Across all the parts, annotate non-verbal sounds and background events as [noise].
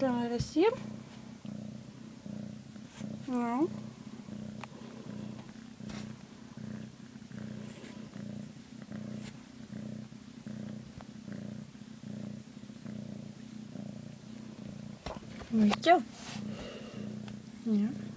Россия. Ну. Видите? Нет.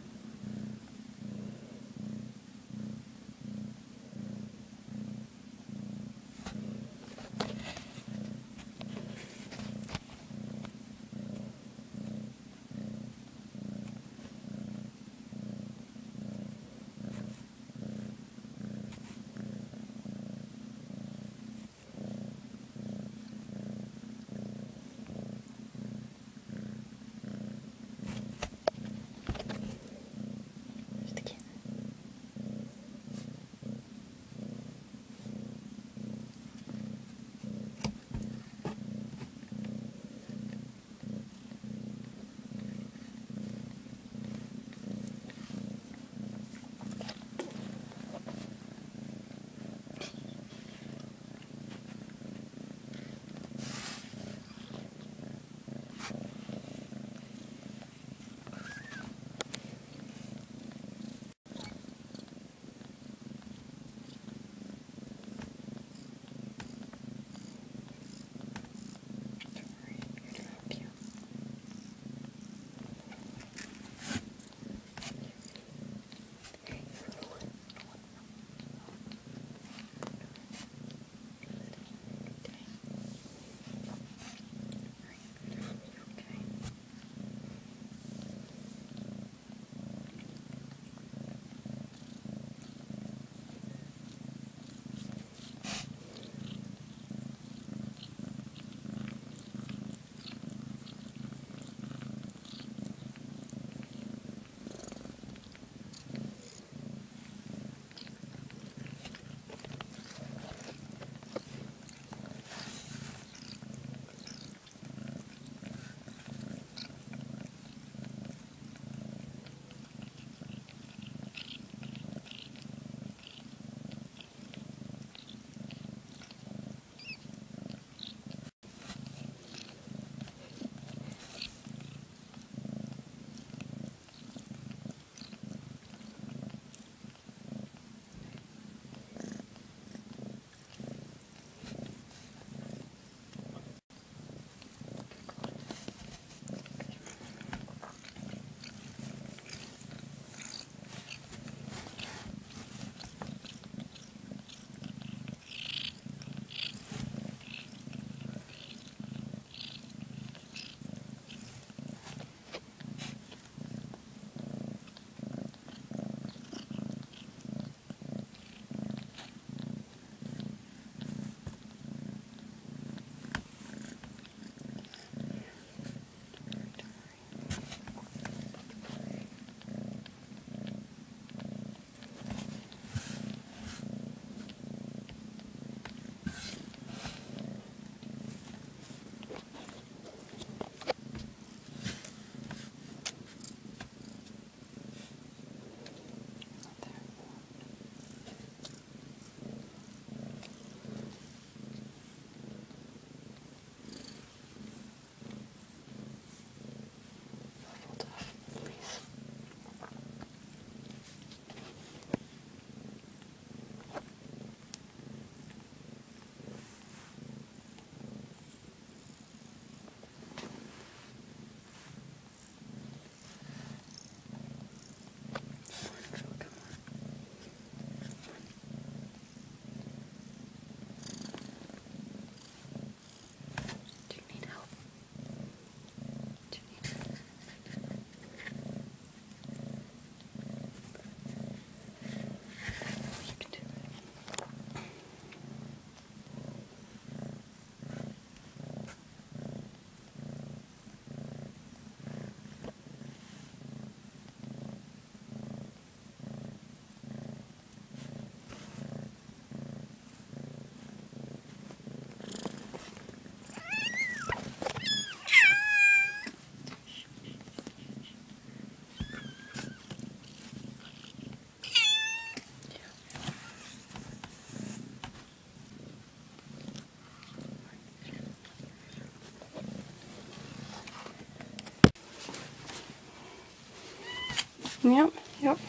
Yep, yep.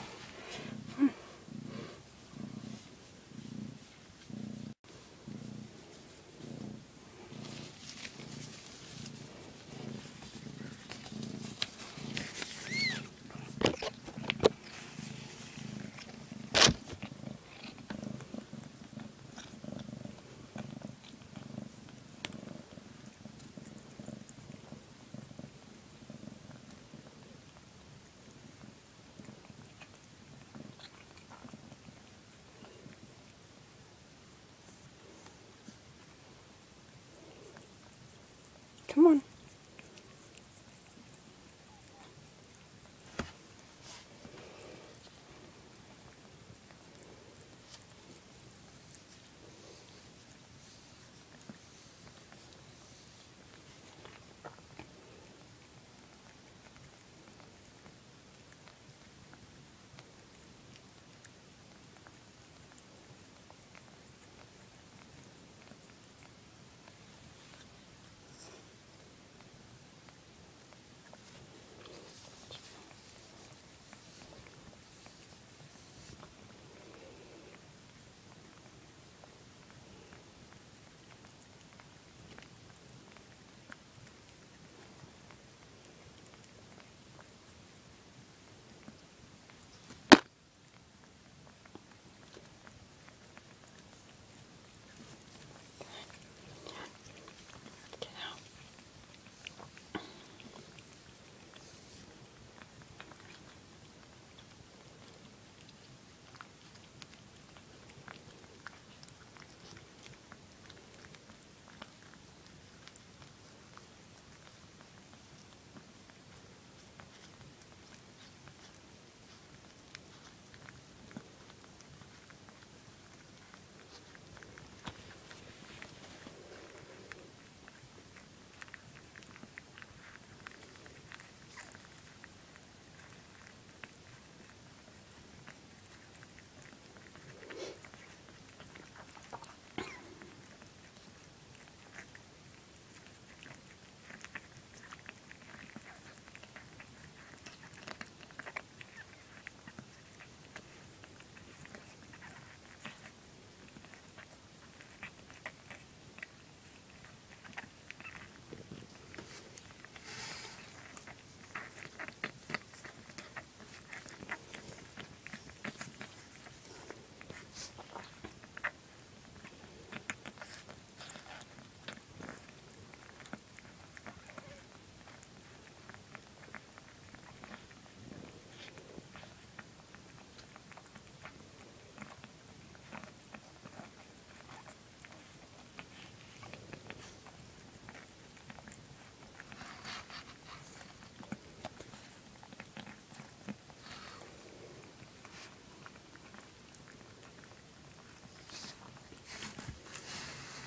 Come on.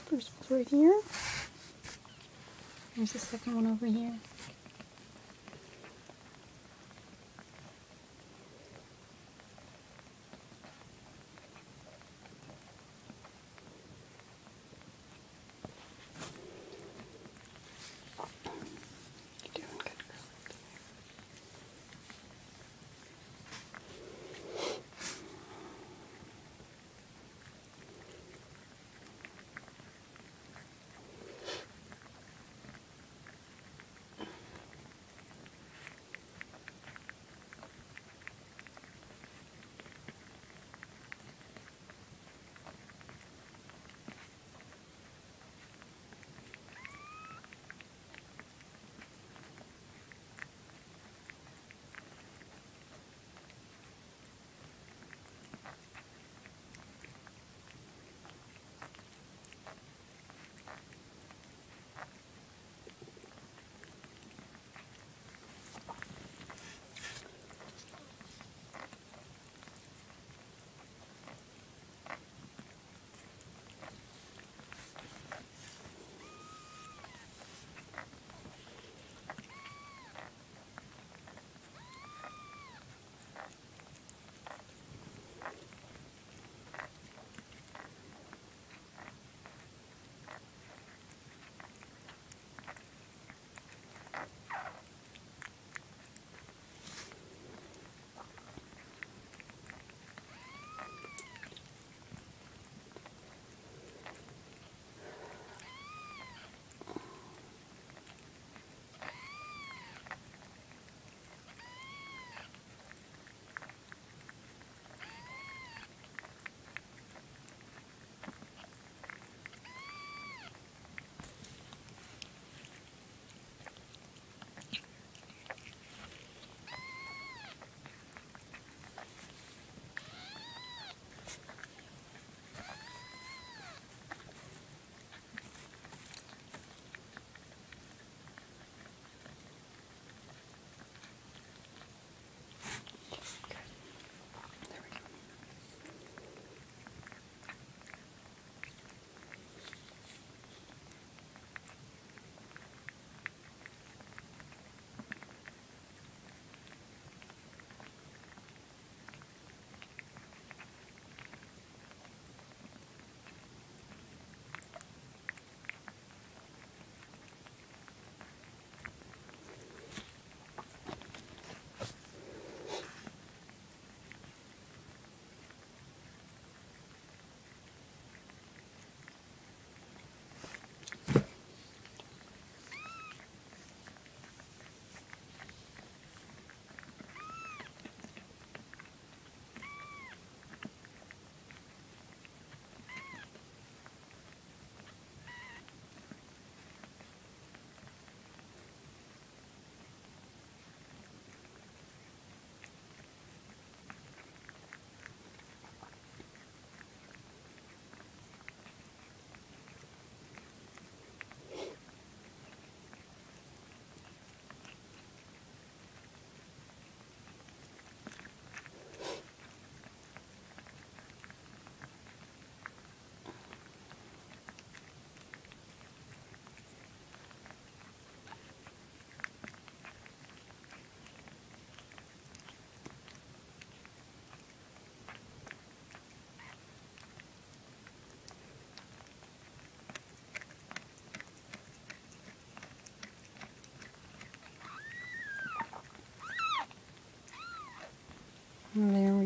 First one's right here. There's the second one over here.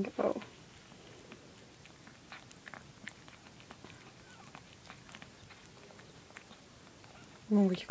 We go. Oh, you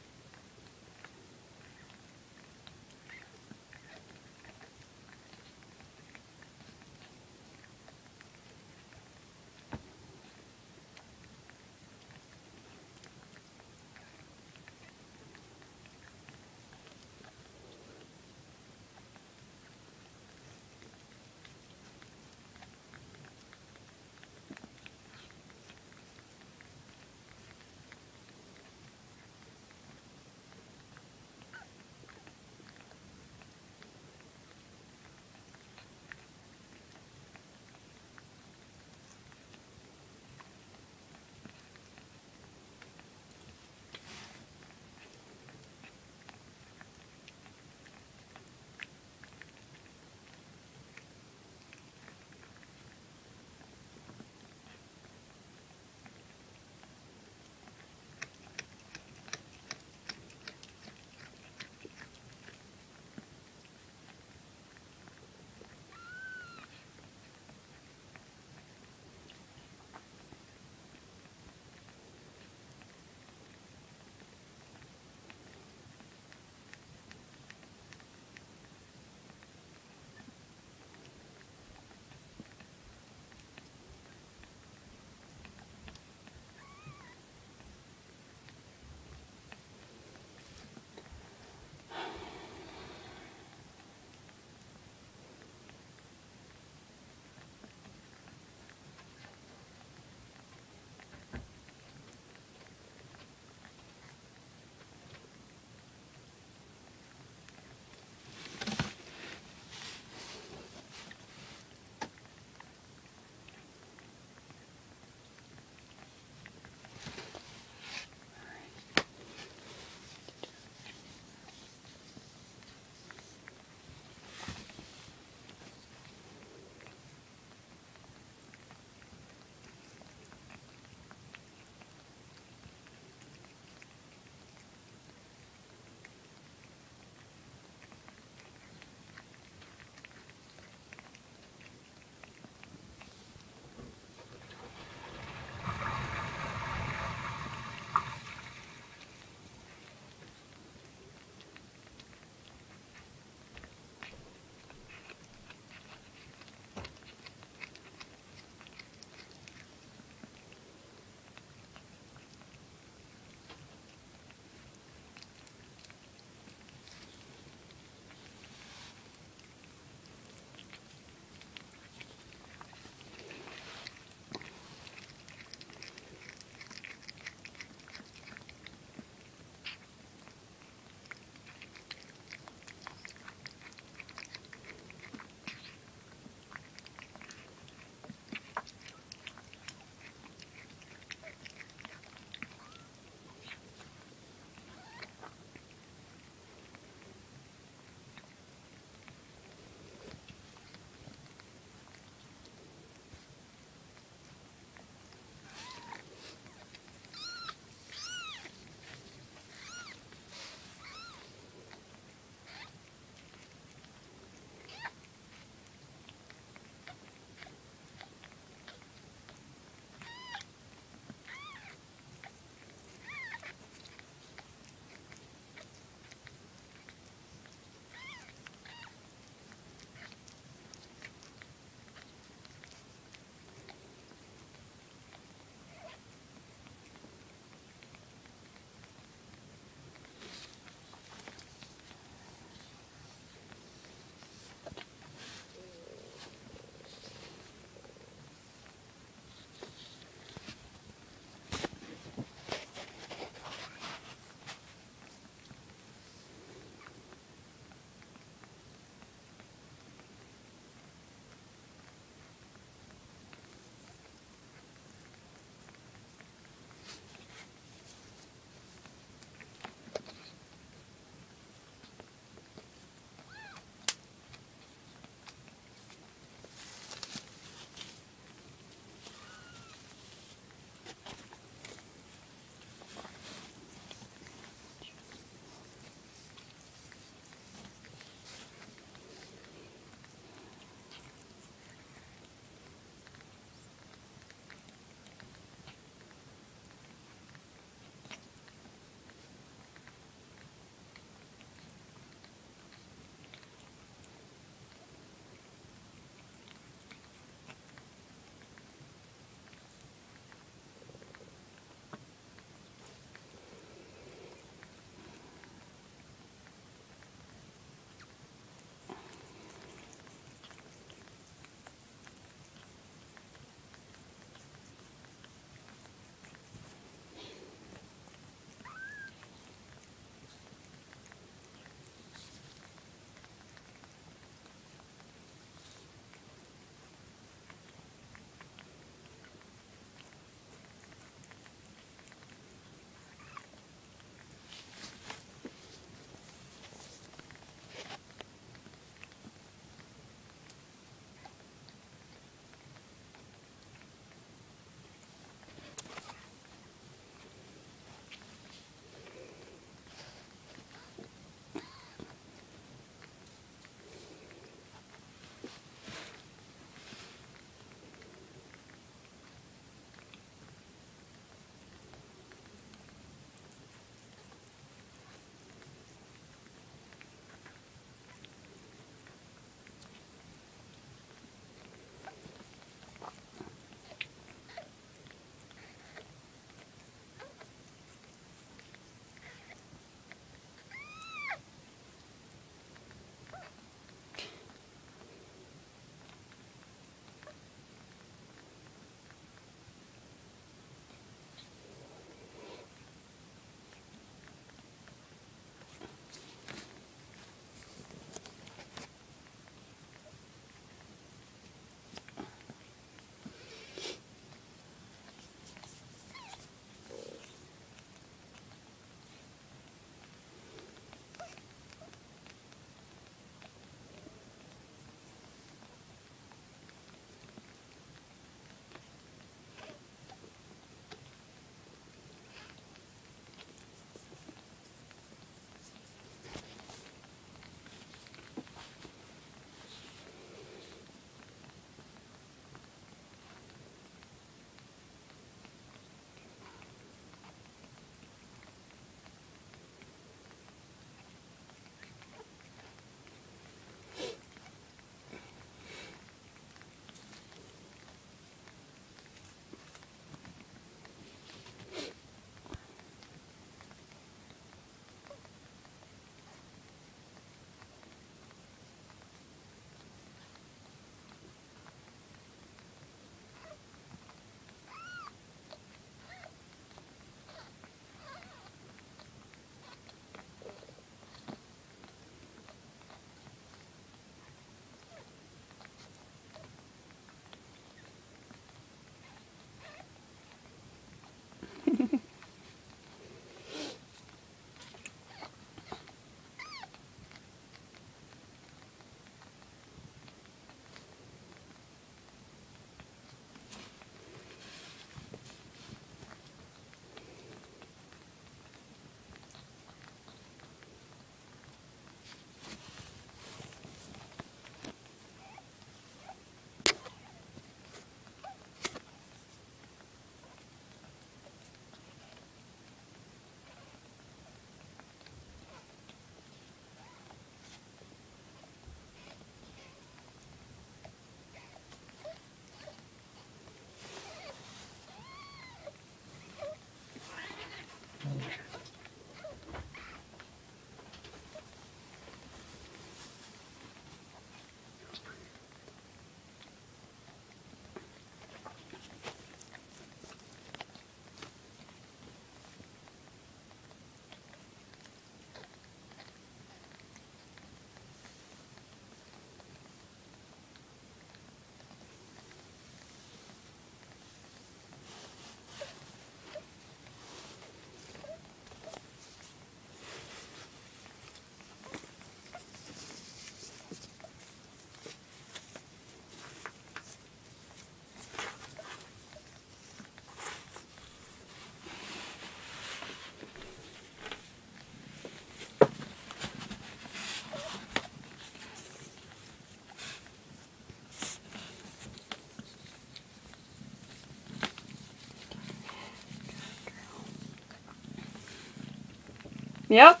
Yep.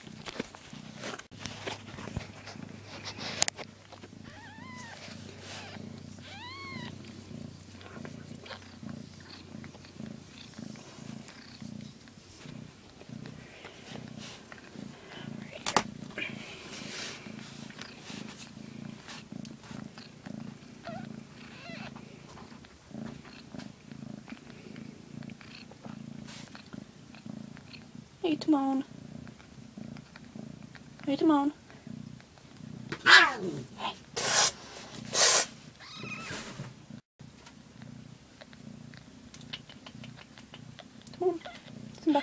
Hey, Timon. Hey, Timon. Hey. Timon, Simba.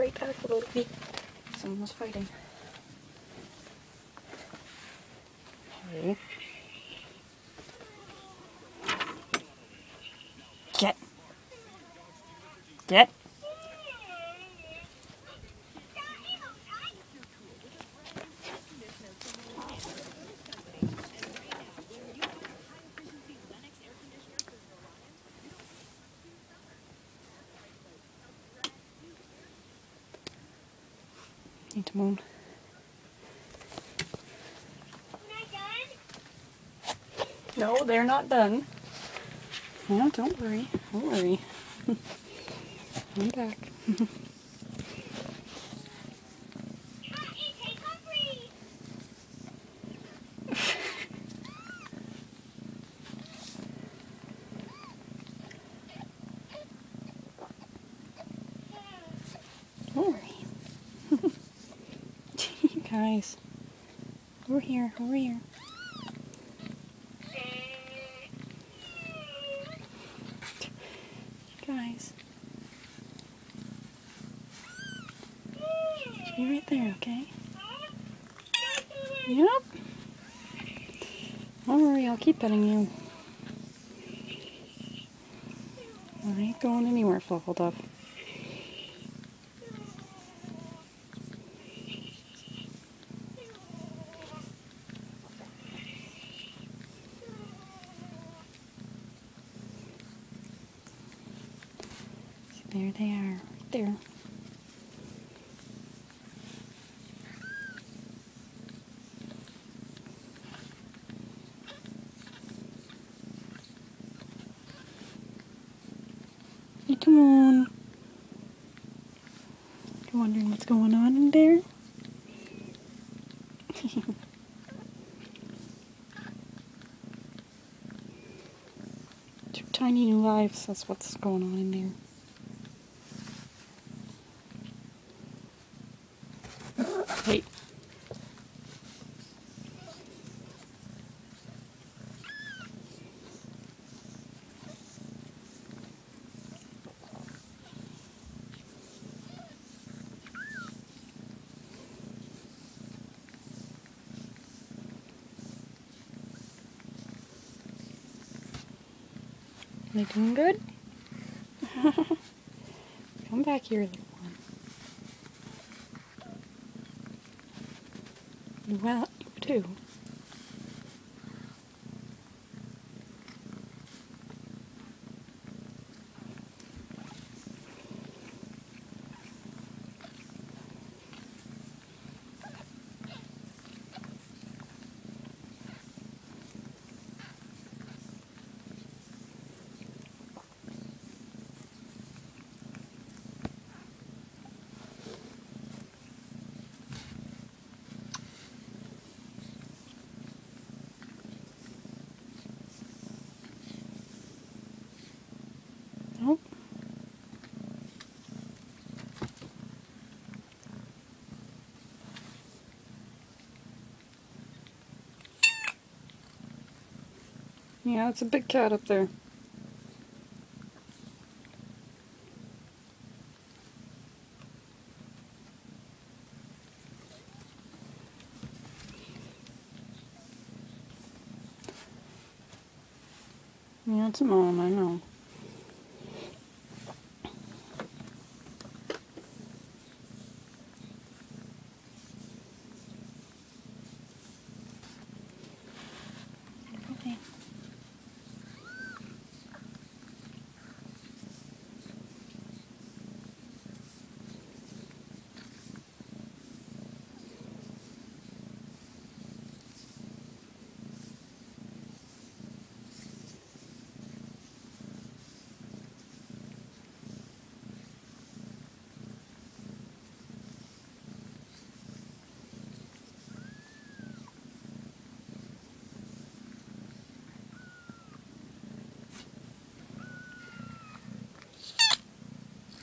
right back, little lady. Someone was fighting. Okay. Get. Get. Need to moon. No, they're not done. No, don't worry. Don't worry. [laughs] I'm back. Don't worry. [laughs] you guys. Over here, over here. Guys. Be right there, okay? Yep. Don't worry, I'll keep petting you. I ain't going anywhere, Fluffletuff. There they are, right there. Hey, come on. You wondering what's going on in there? [laughs] Two tiny new lives, that's what's going on in there. Hey. They doing good? [laughs] Come back here, little one. Well, Yeah, it's a big cat up there. Yeah, it's a mom, I know.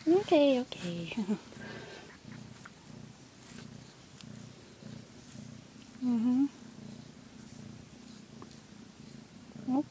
Okay, okay. [laughs] Mm-hmm. Oh.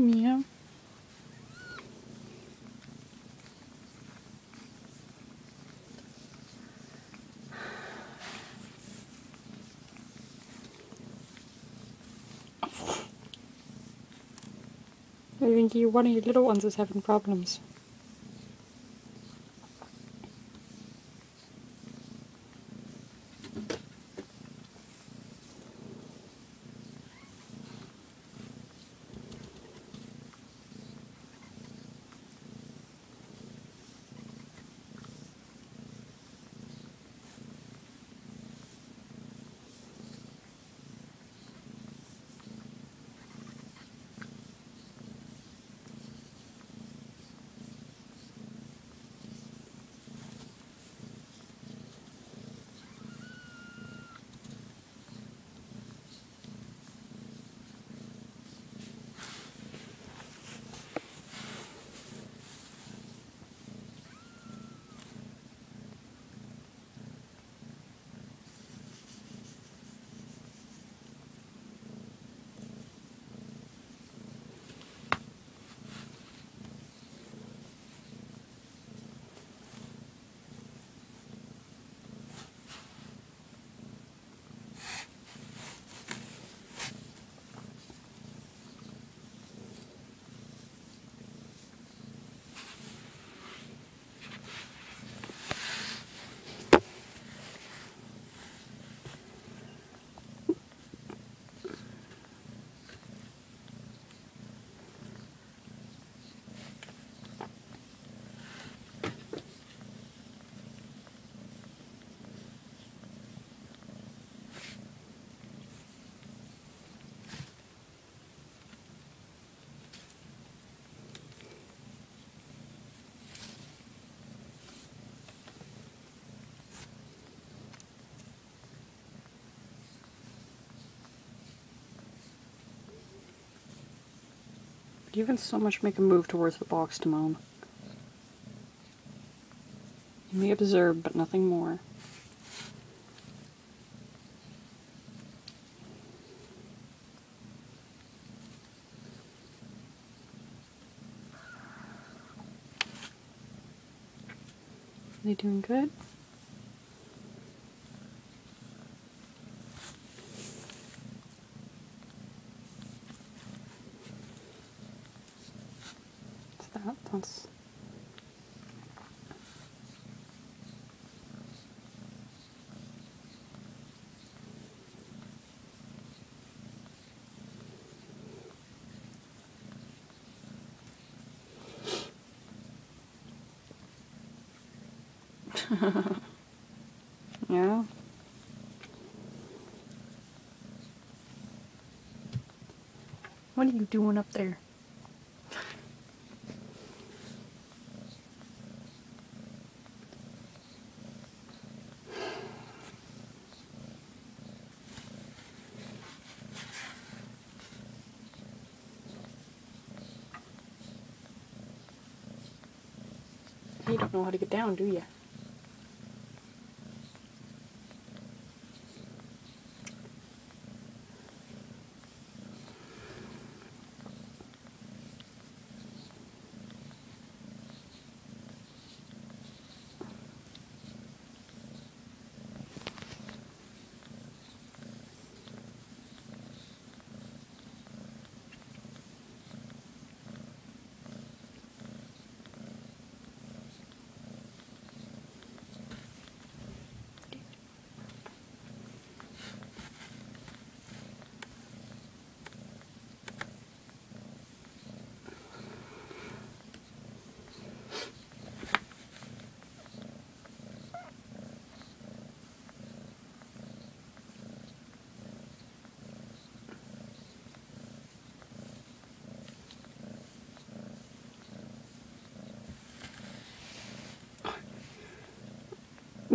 Yeah. I think you, one of your little ones is having problems. You can so much make a move towards the box, Timon. You may observe, but nothing more. Are they doing good? [laughs] yeah. What are you doing up there? you don't know how to get down, do you?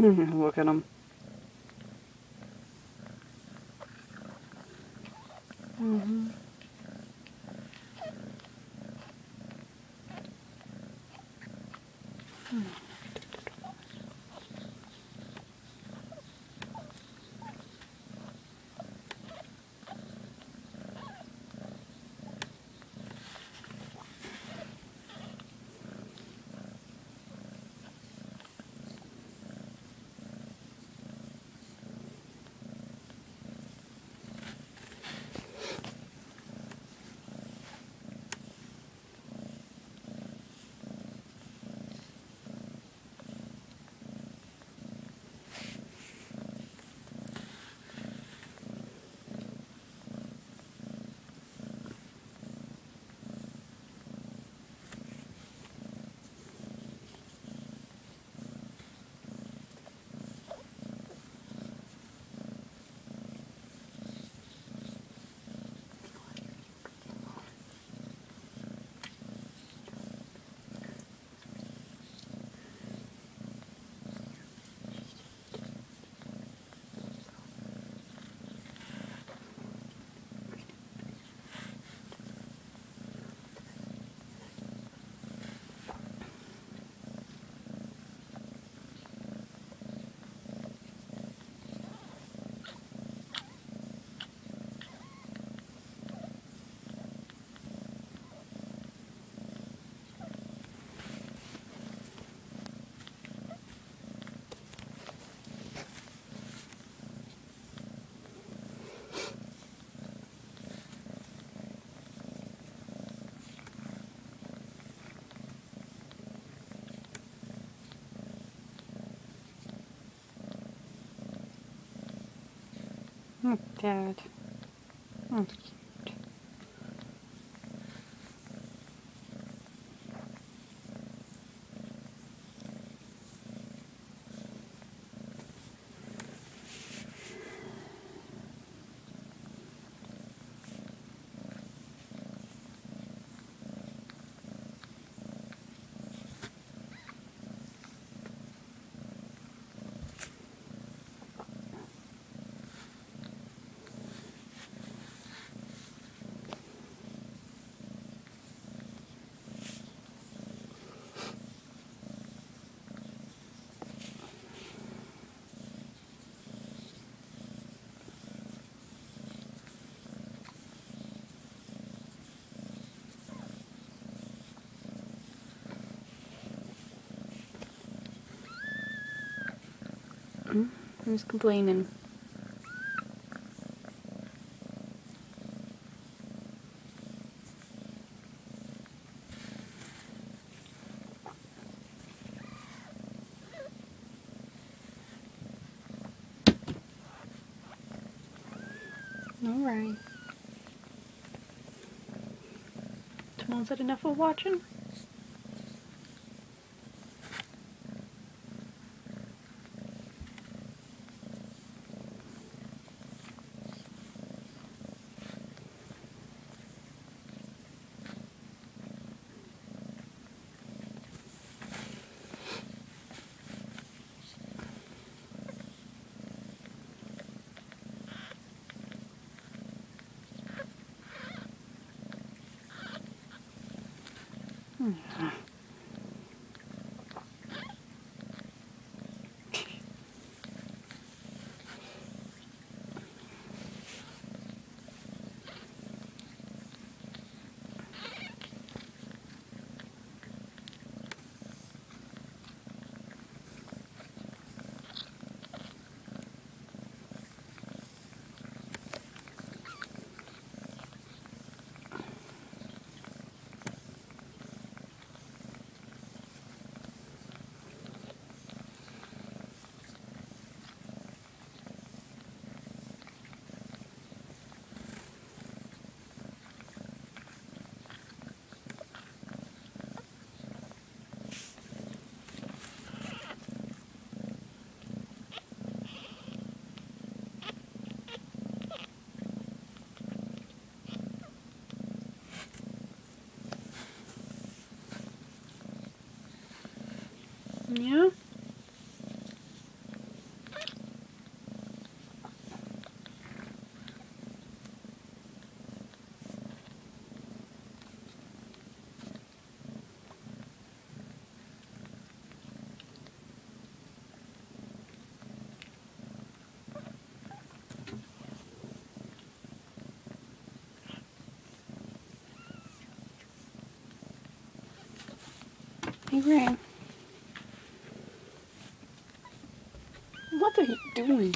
Mm-hmm, look at him. Oh, Dad. Oh, Who's complaining? Alright. Tomorrow's that enough of watching? Yeah? Hey, What are you doing?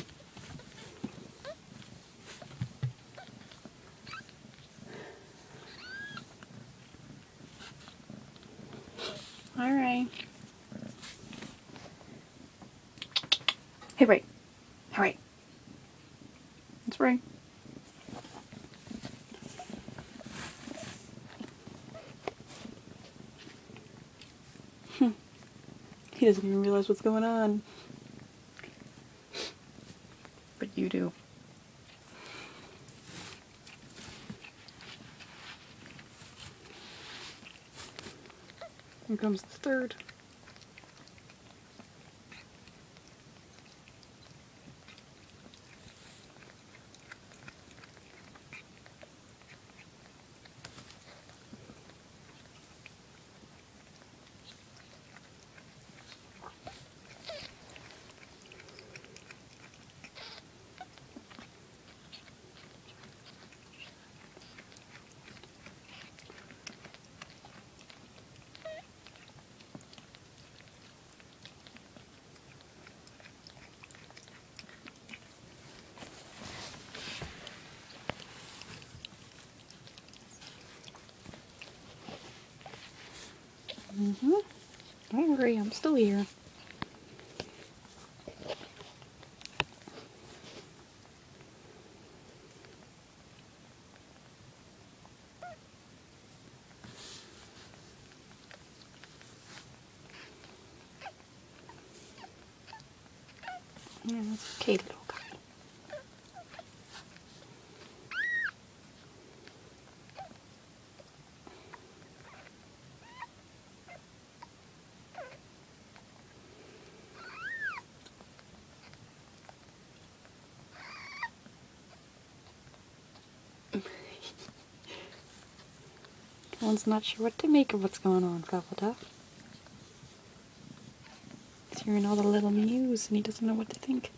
All right. Hey, Ray. All right. It's Ray. Hmm. He doesn't even realize what's going on. But you do. Here comes the third. Mm-hmm. Don't I'm still here. Yeah, that's One's not sure what to make of what's going on, Gobbleda. He's hearing all the little mews and he doesn't know what to think.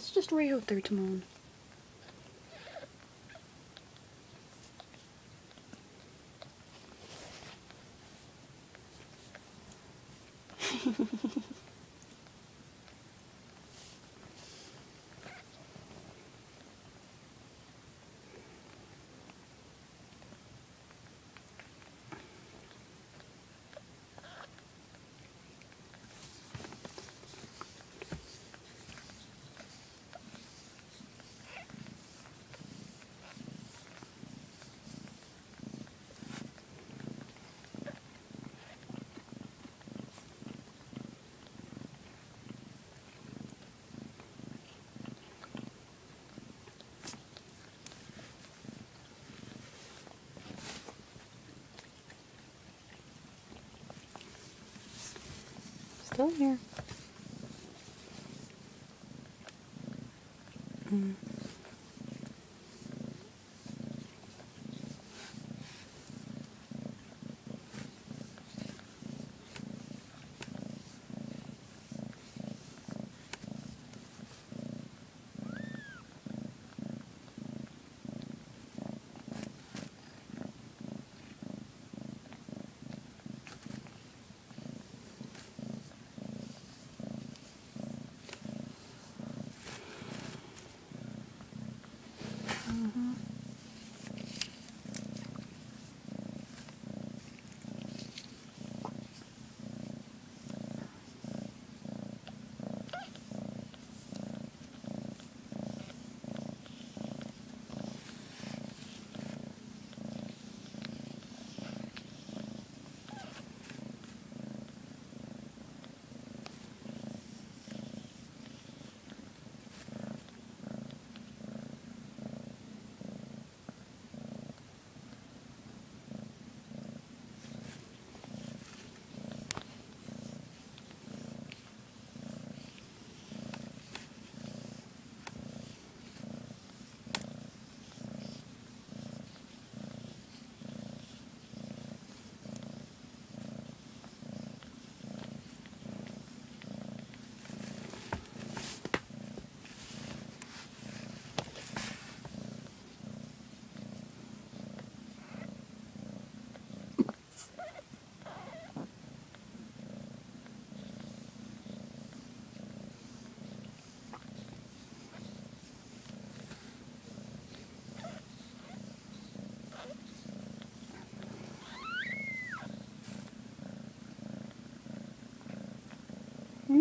That's just out there, Timon. Still here. Mm.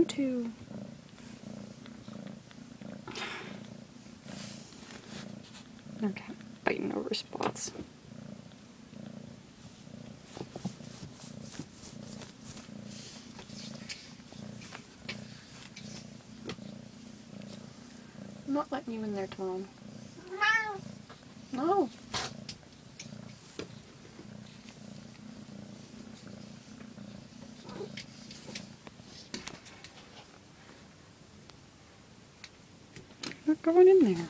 To. They're fighting over spots. I'm not letting you in there, Tom. No. Not going in there.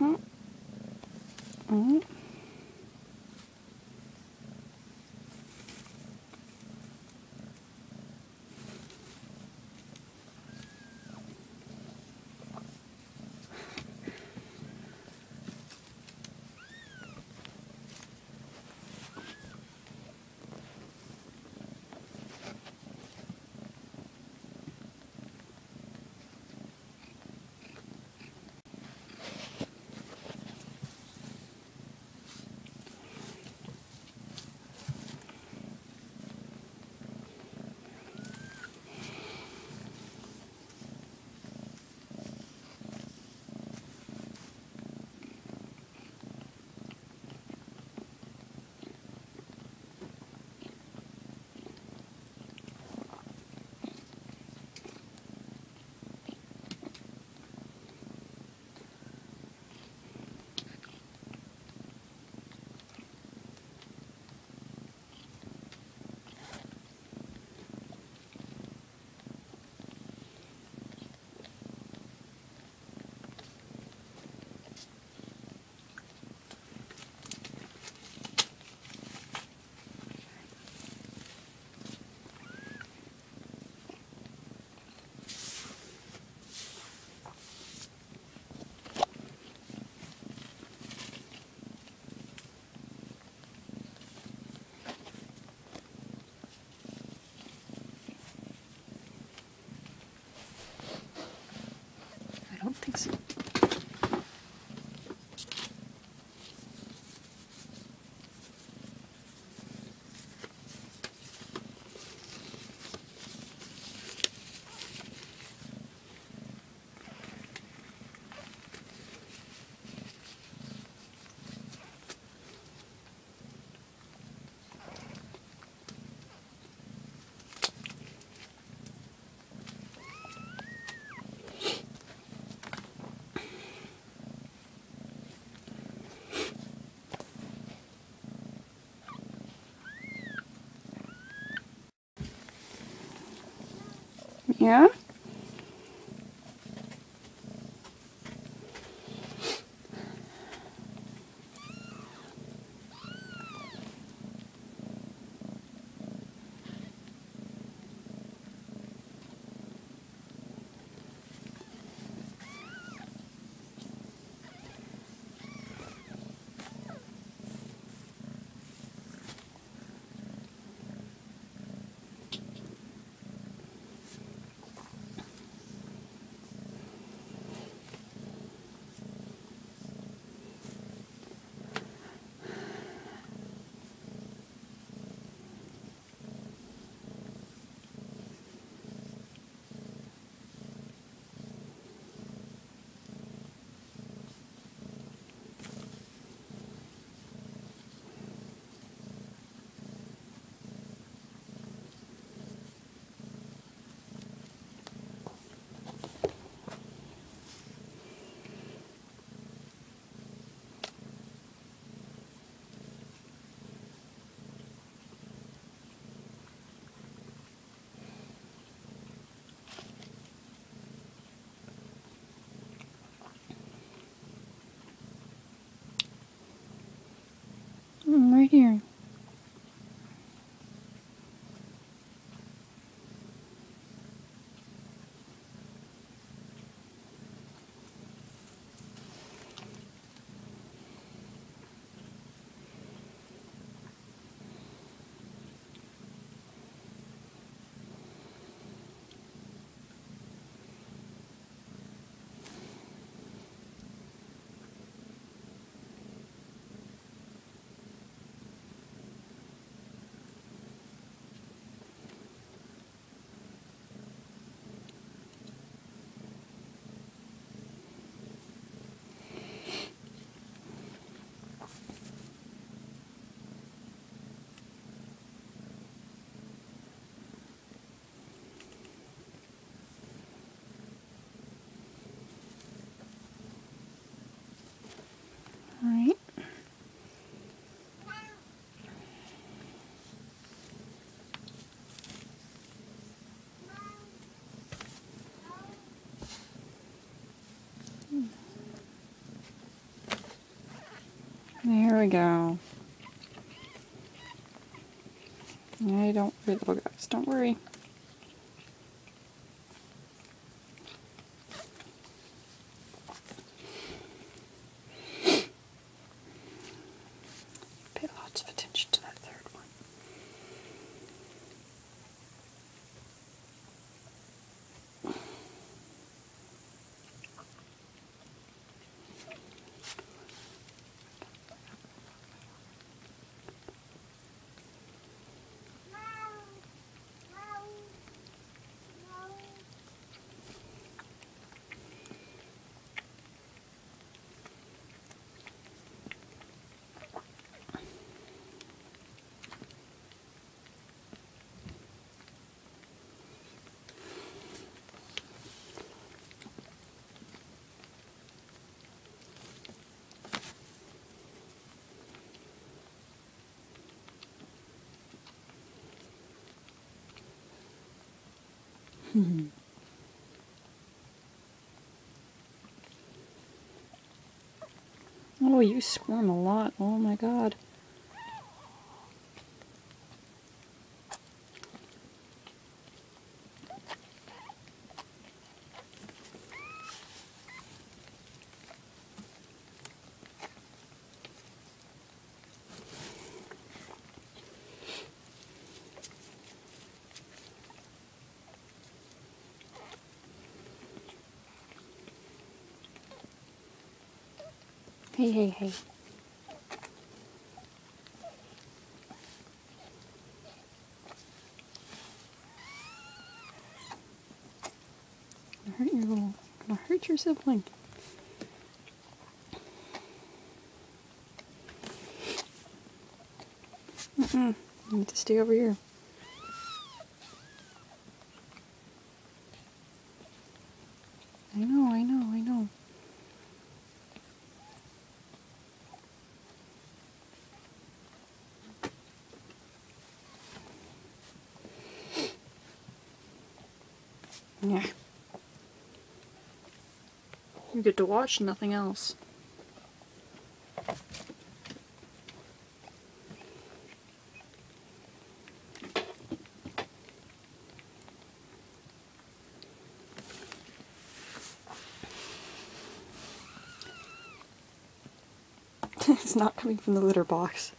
Mhm. Mhm. I don't think so. Yeah? Right here. We go. I don't worry, little guys. Don't worry. Mm-hmm. Oh, you squirm a lot. Oh my god. Hey, hey, hey. Gonna hurt your little, gonna hurt your sibling. Mm-mm. You need to stay over here. I know, I know, I know. Yeah. You get to watch nothing else. [laughs] it's not coming from the litter box.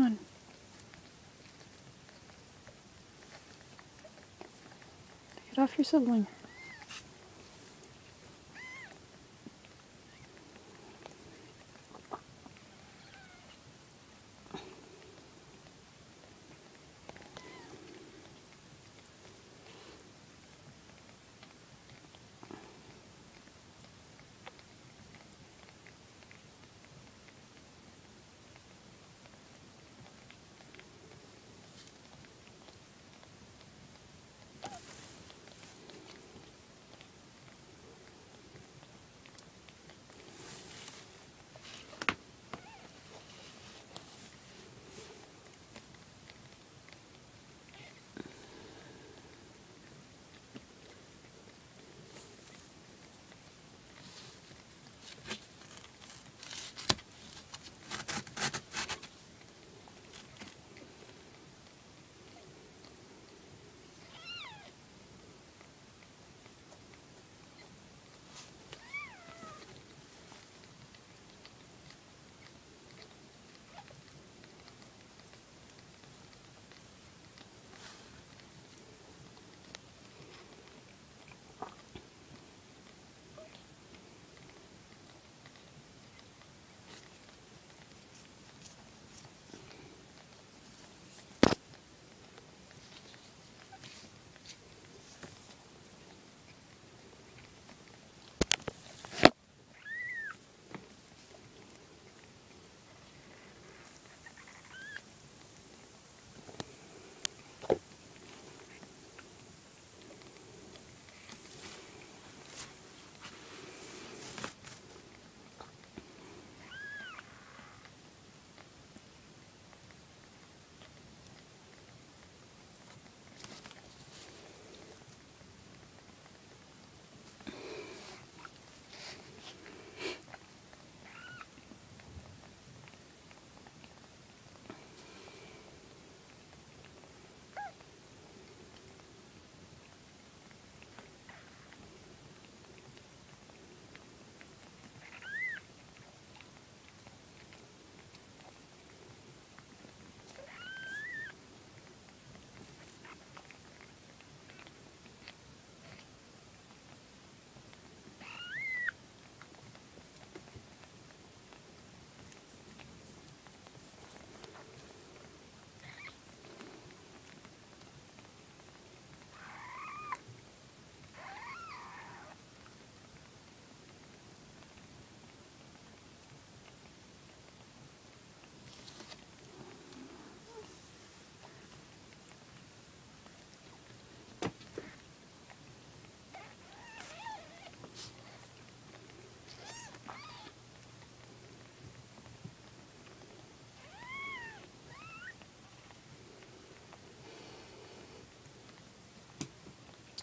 On. Get off your sibling.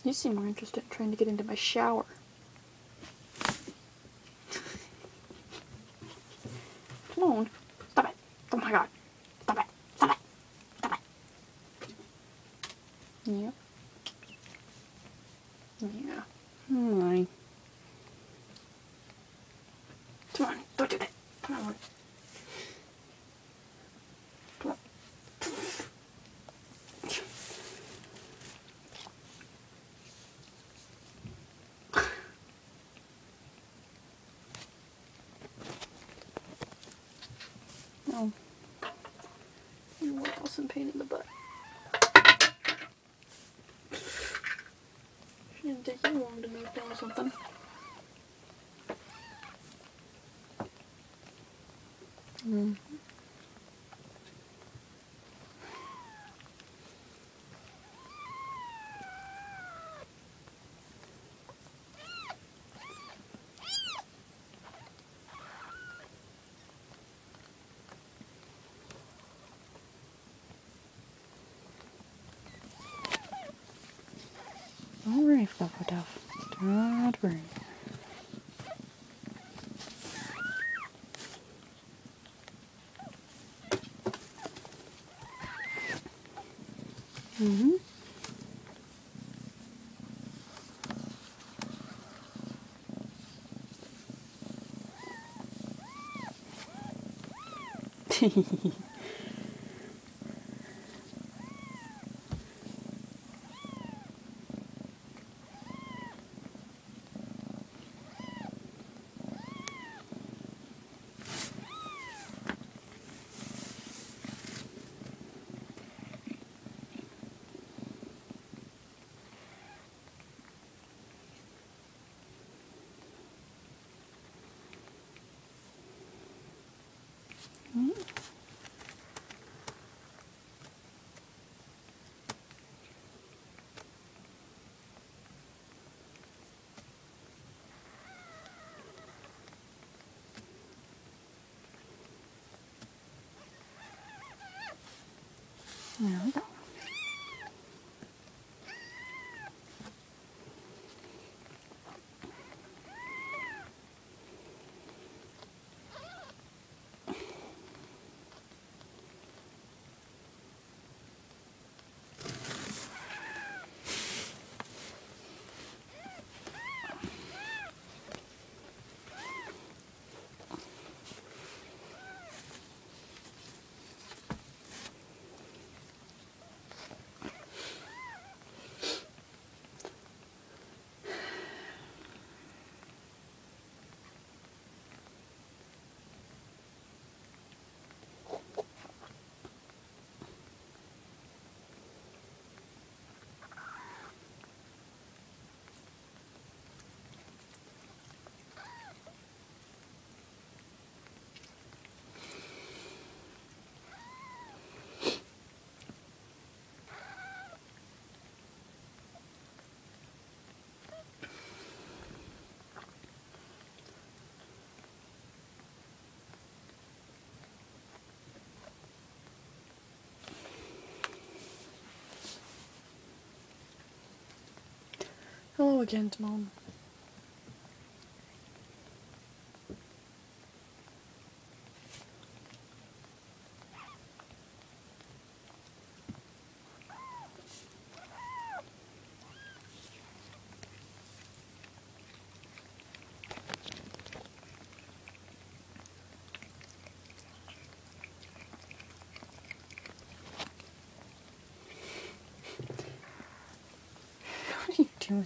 You seem more interested in trying to get into my shower. Come on. Stop it. Oh my god. Stop it. Stop it. Stop it. Yeah. Yeah. Oh my. Come on. Don't do that. Come on. Come on. No. What else in pain in the butt? Shouldn't take you long to knock down something. Mm. Don't worry, Fluffletuff. Don't worry. Mm-hmm. [laughs] There we go. Hello again, Mom. [laughs] Are you doing,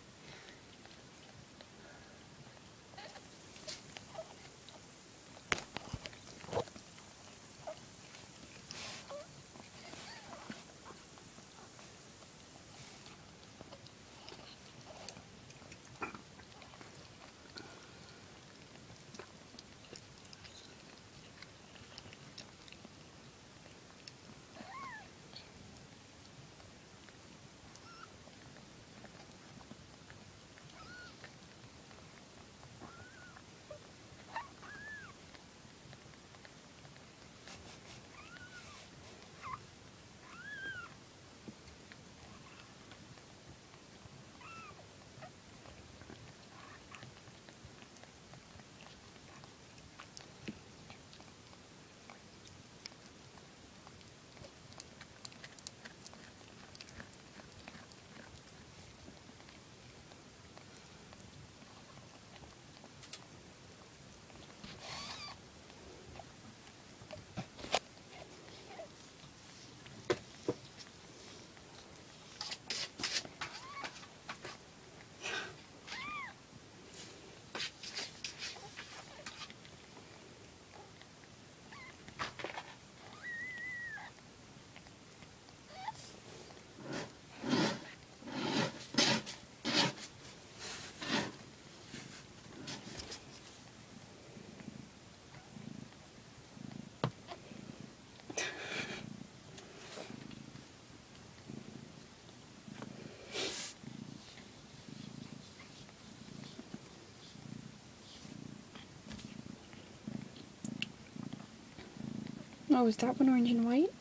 Oh, is that one orange and white?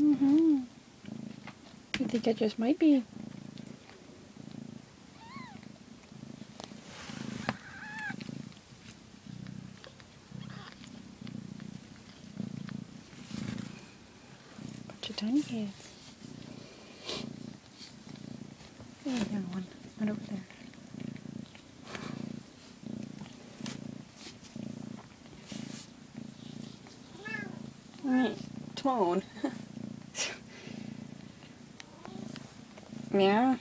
Mm-hmm. I think it just might be. Bunch of tiny kids. There's another one. Right over there. Right. Tone. Meow.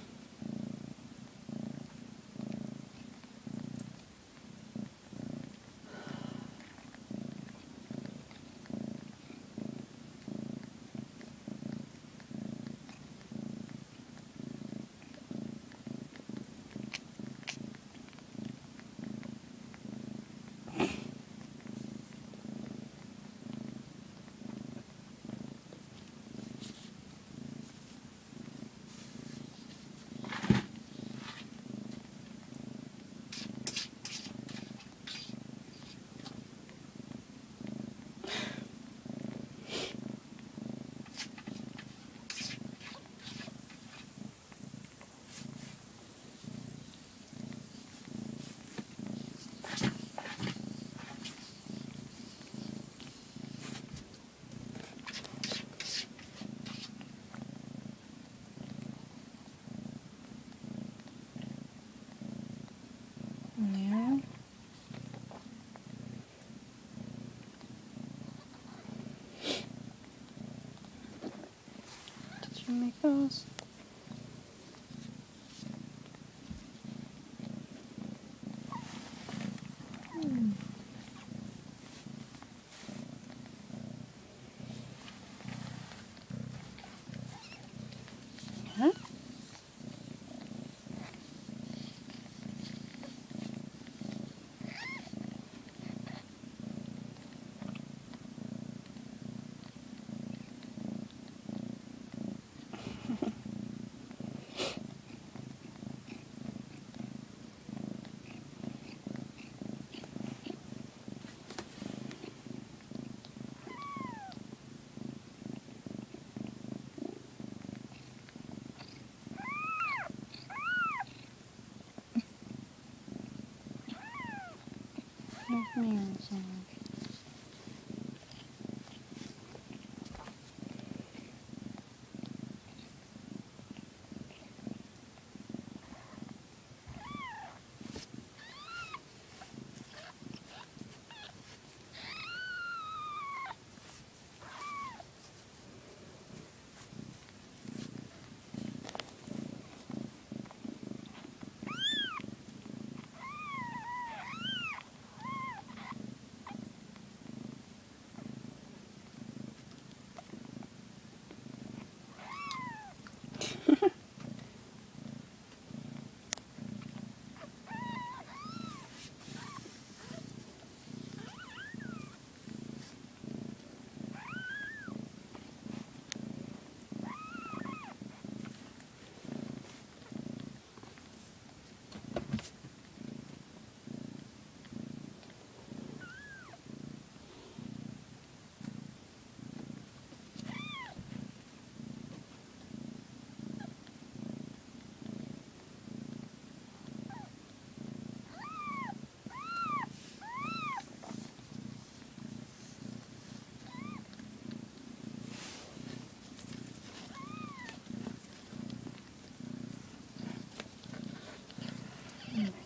Yeah. You make those? No meows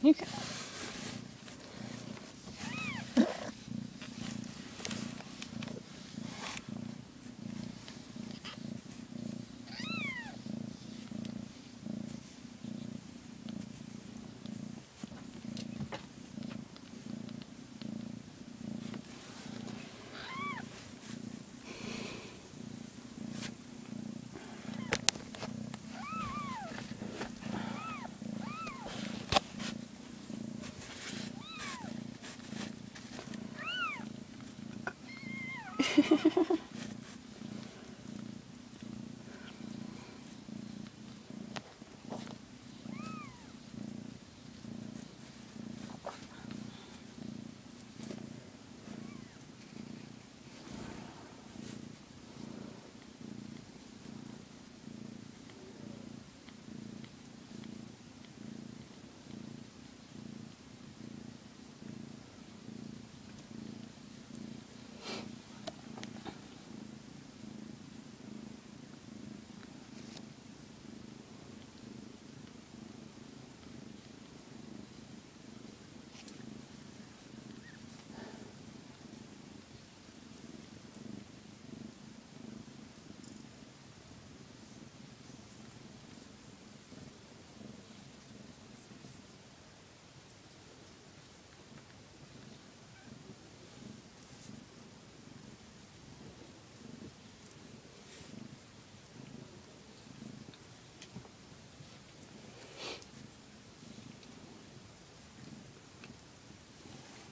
You go.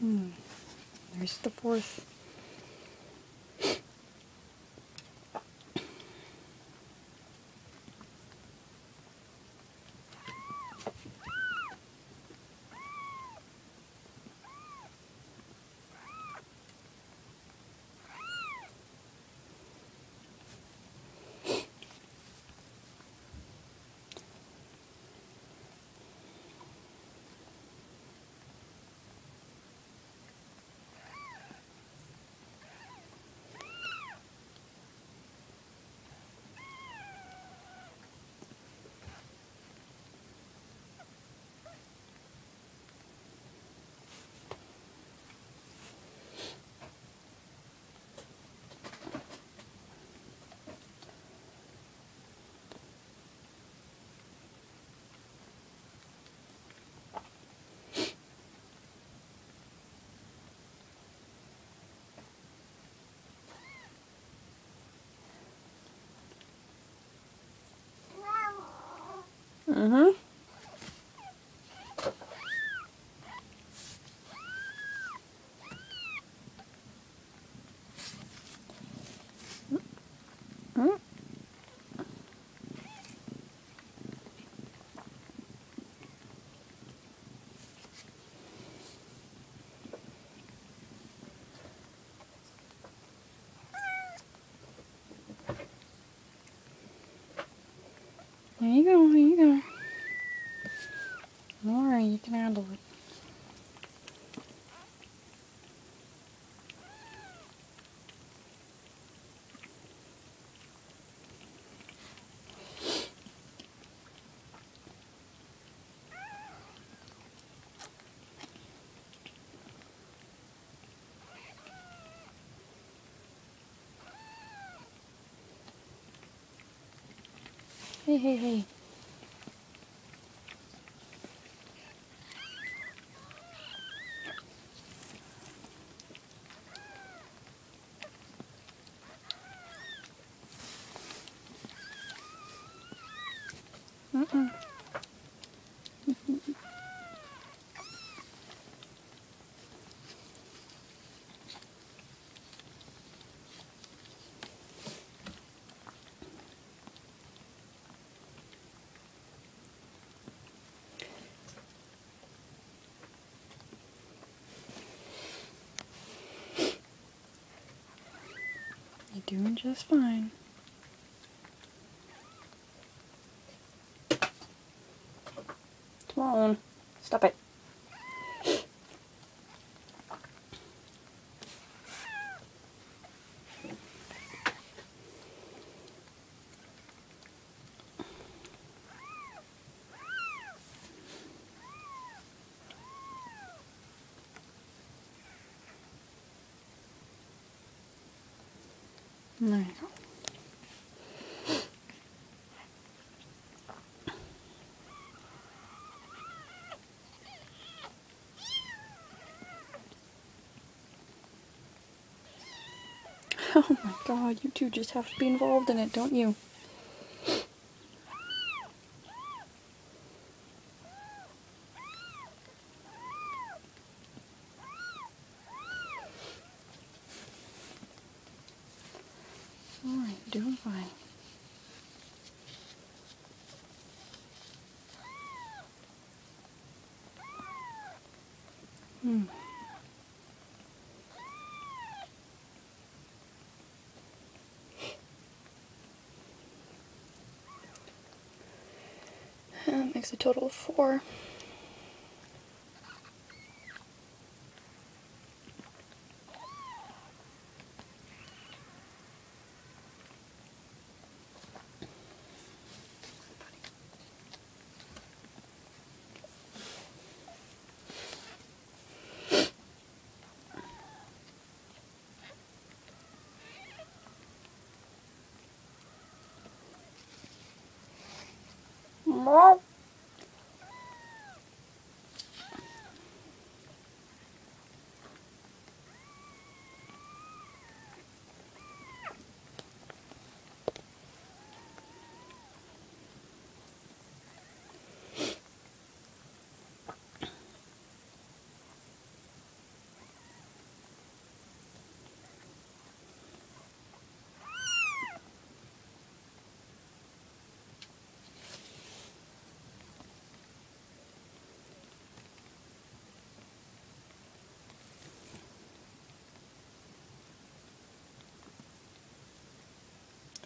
Hmm. There's the fourth. Mm-hmm. There you go, there you go. Alright, you can handle it. Hey, hey, hey. Mm-mm. You're doing just fine. Come on. Stop it. There you go. Oh my god, you two just have to be involved in it, don't you? Alright, doing fine. Hmm. Makes a total of four. Mom.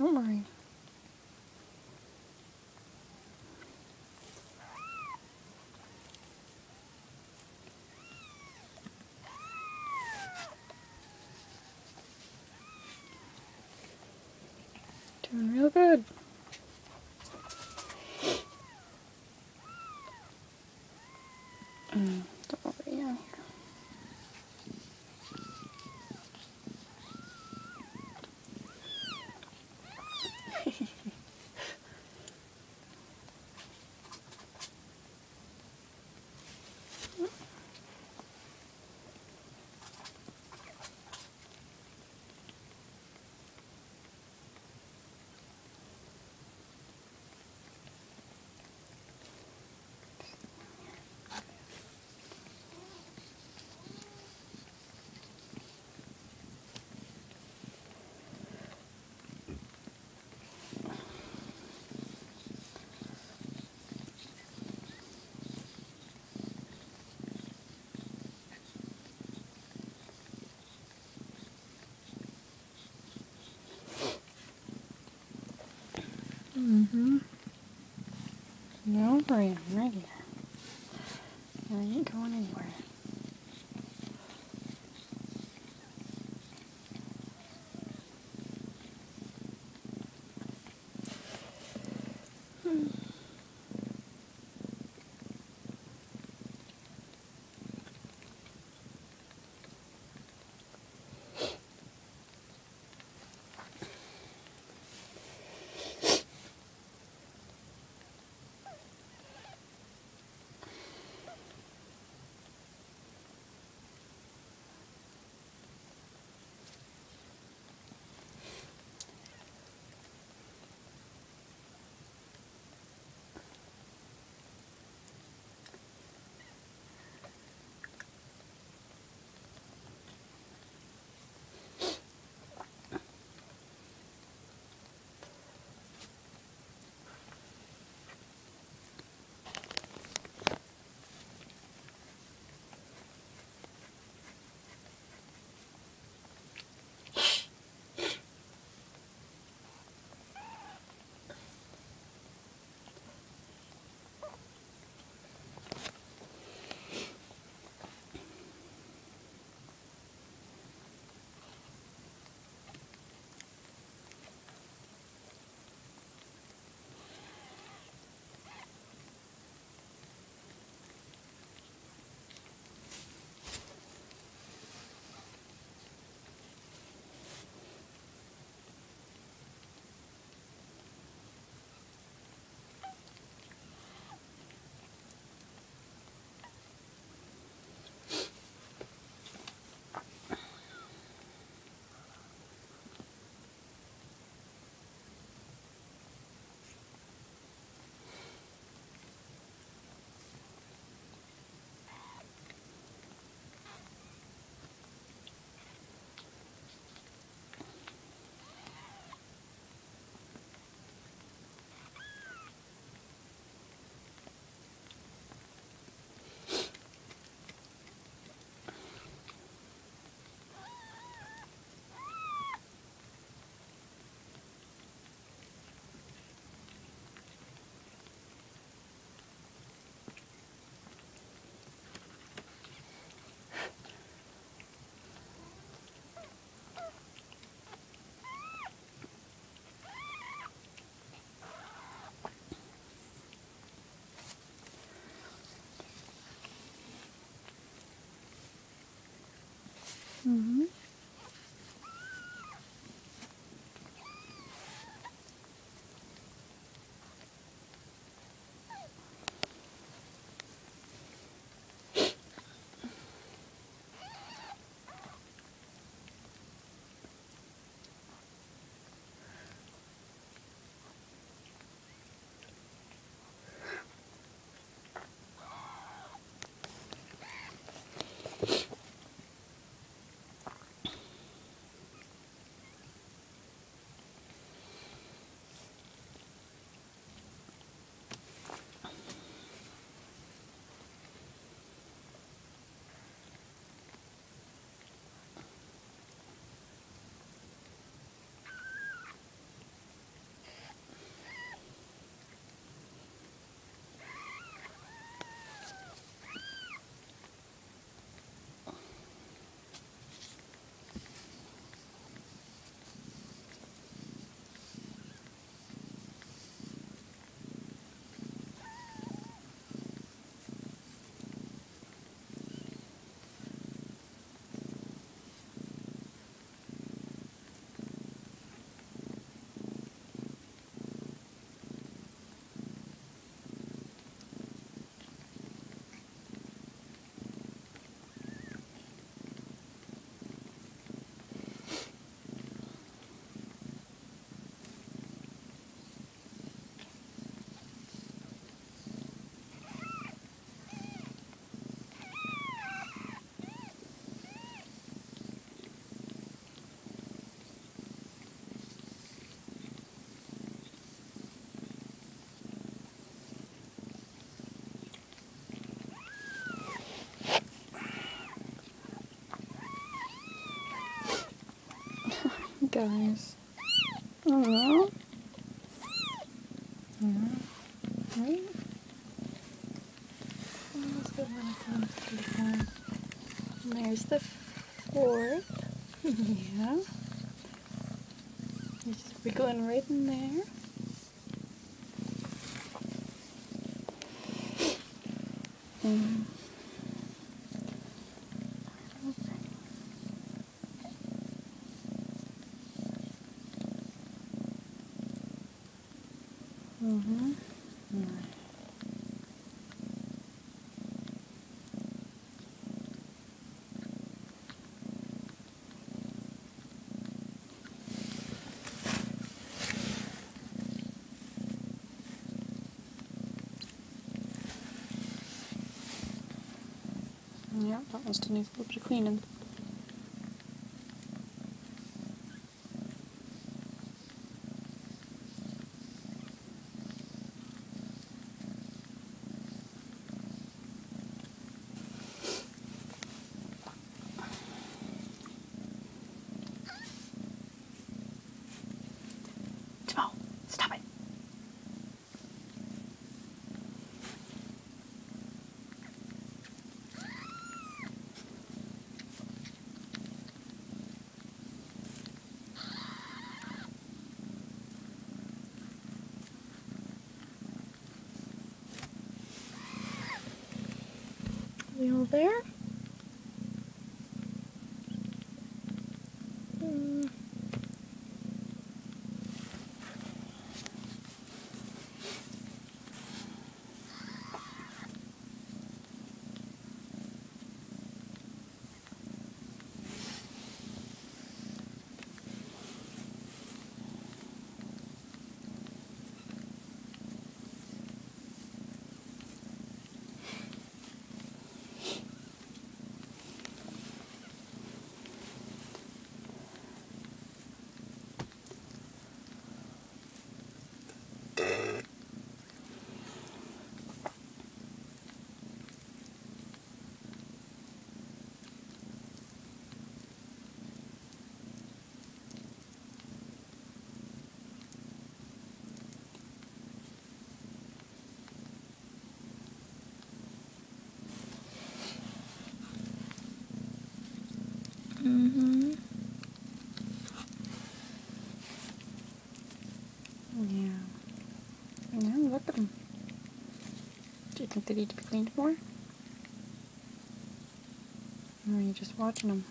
Don't worry. Doing real good. Mm, don't worry down here. Mm-hmm. No I'm right here. I ain't going anywhere. Mm -hmm. Guys. Aww. Yeah. Right? Let's go run across to. And there's the fourth. [laughs] yeah. Just wiggling right in there. Yeah, that one still All there? Yeah. Yeah, look at them. Do you think they need to be cleaned more? Or are you just watching them?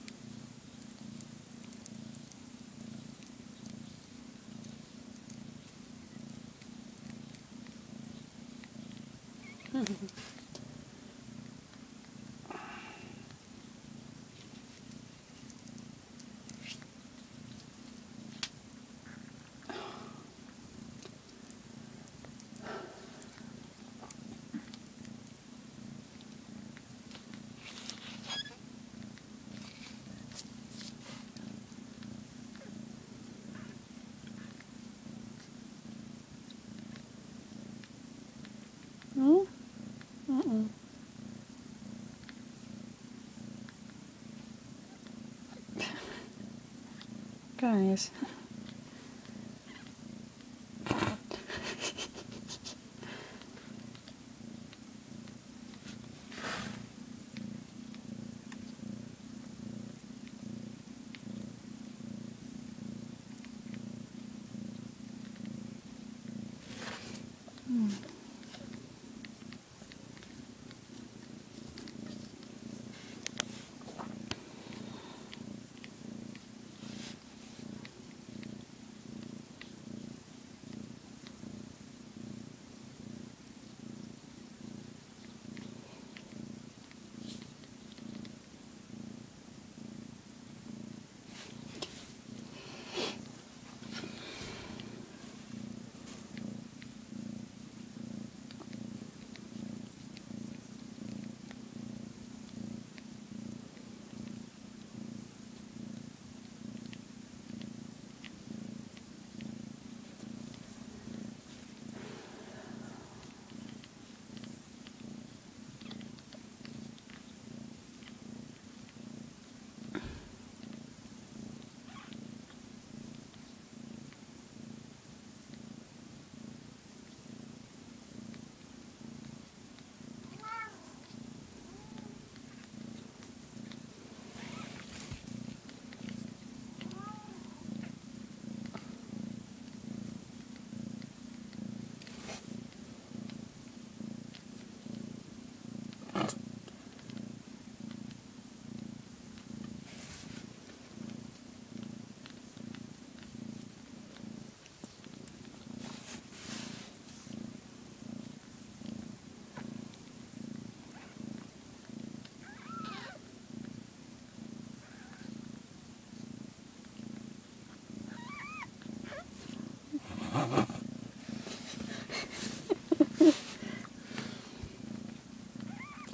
No? Uh-uh. Guys.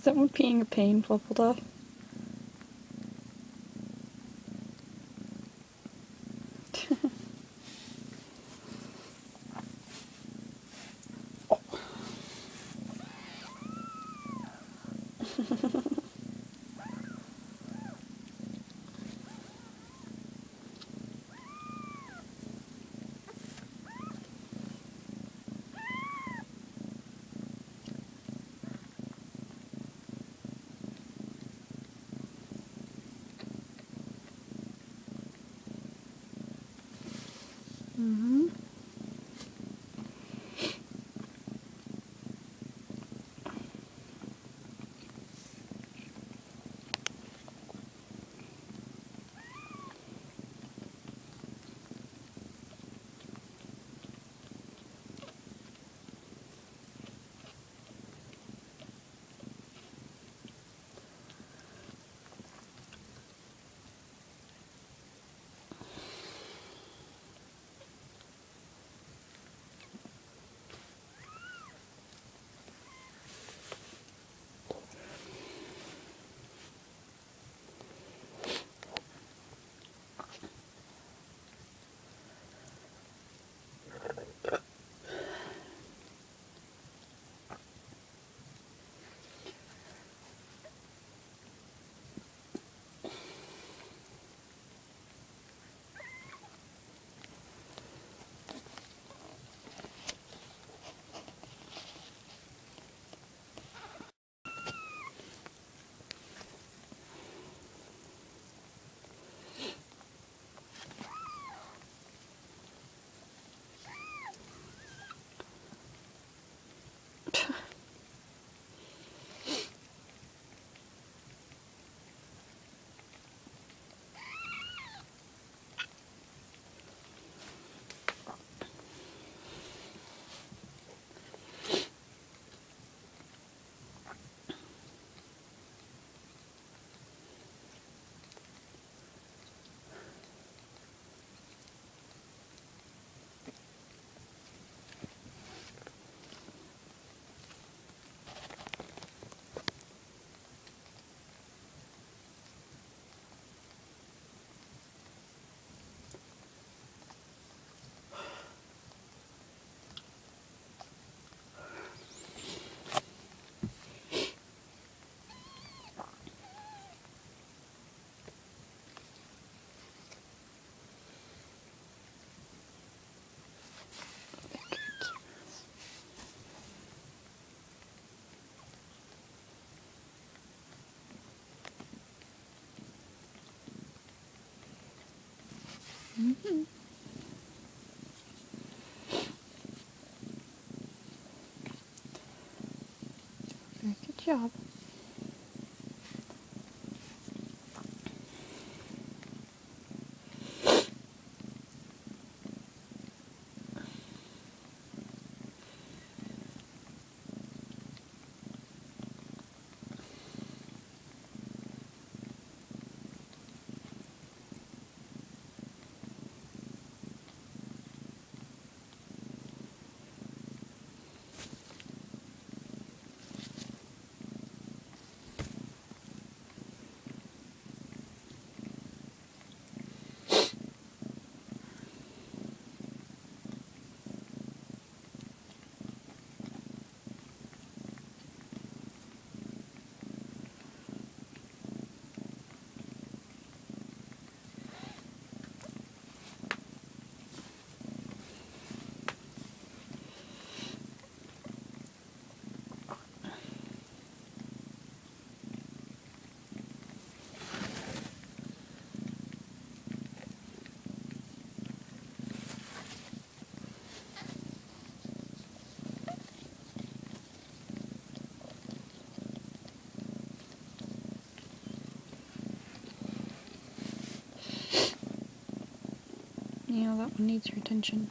Someone peeing a pain, Fluffletuff? Mm-hmm. Mm-hmm. Very good job. Yeah, that one needs your attention.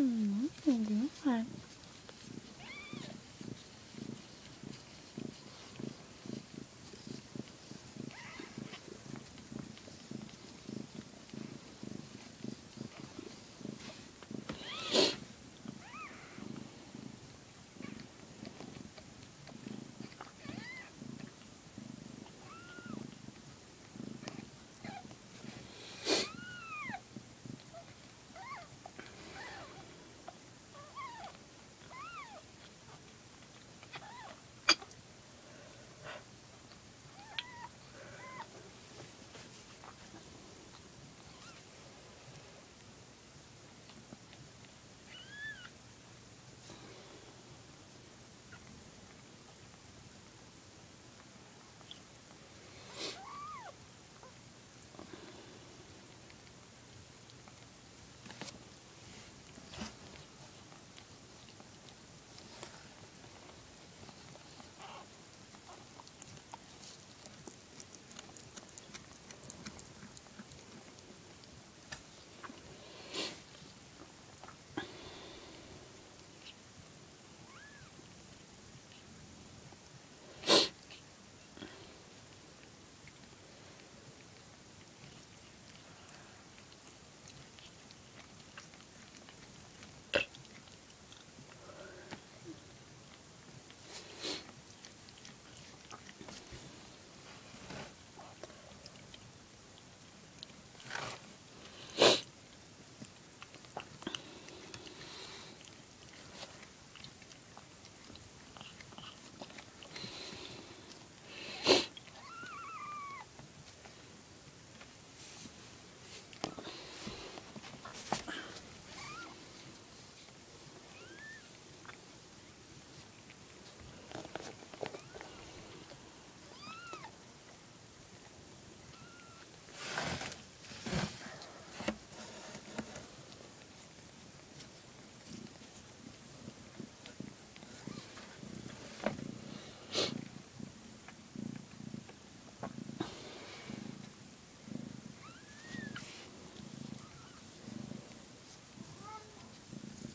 Mm,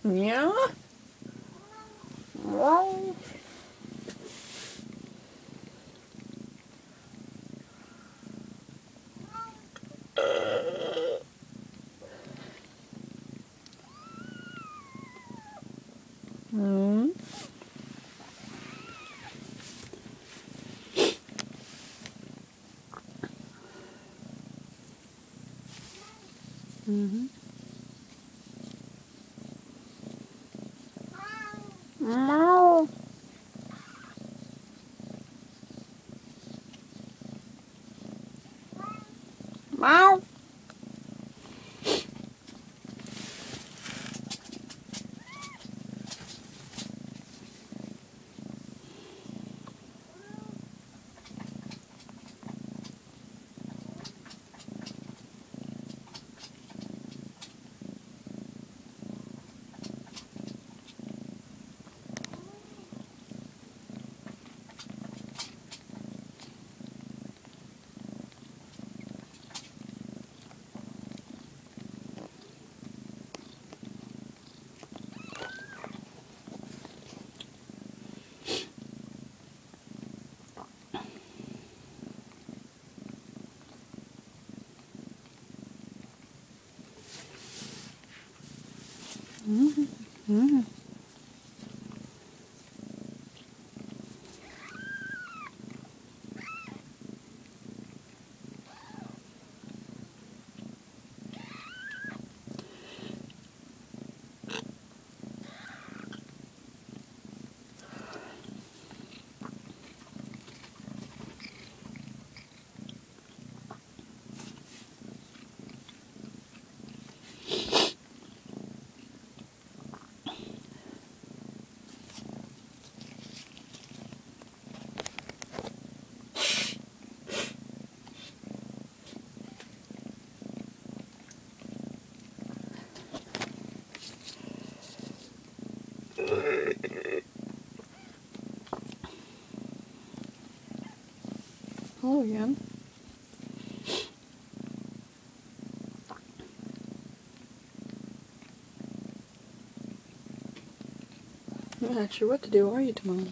Yeah? Well. Hmm. Mm-hmm. Meow. Meow. Mm-hmm. Mm-hmm. Again. I'm not sure what to do, are you, Timon?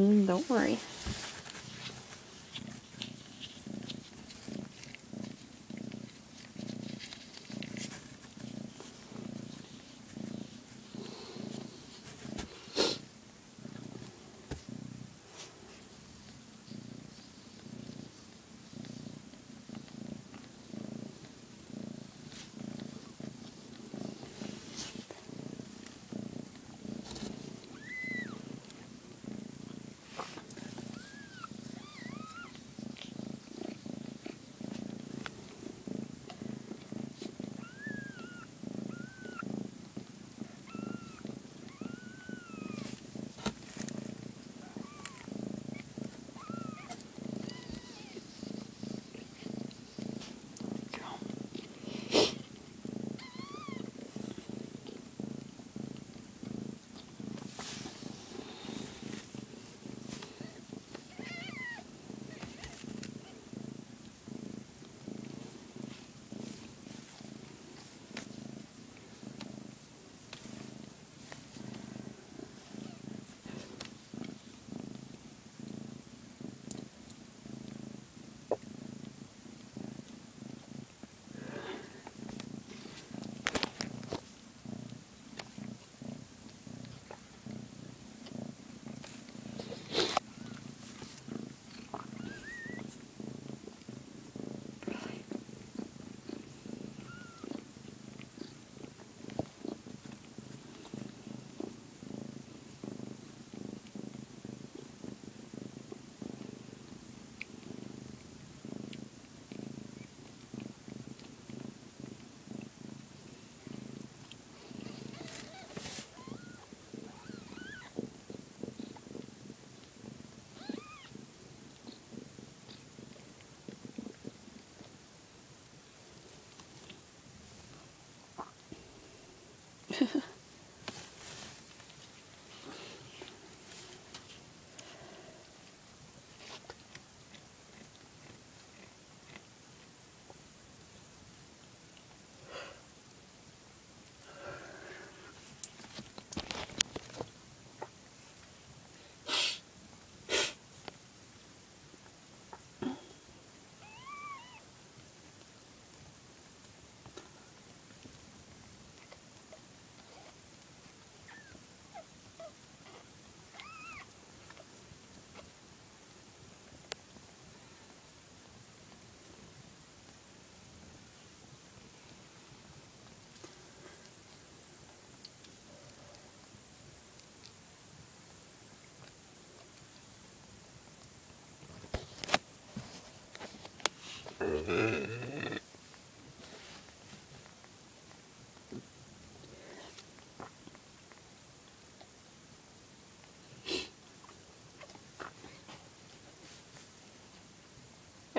Don't worry.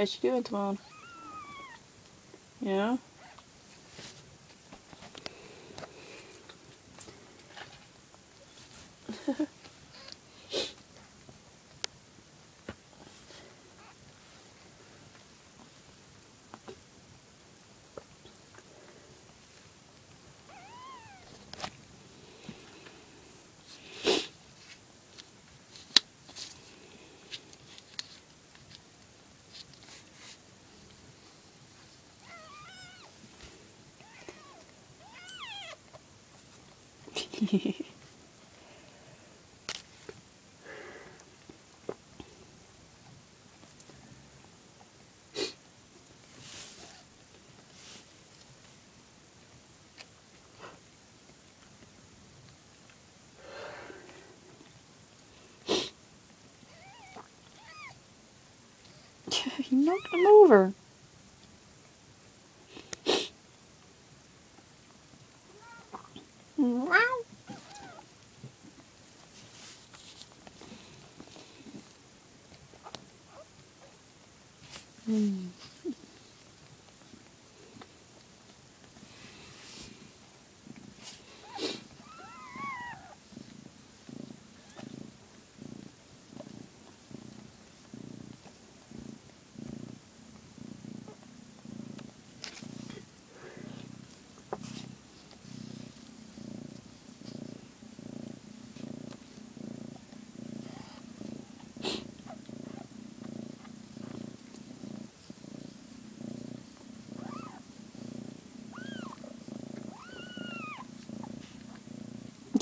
How's she doing, Timon? Yeah? [laughs] you knocked him over. Wow. Hmm.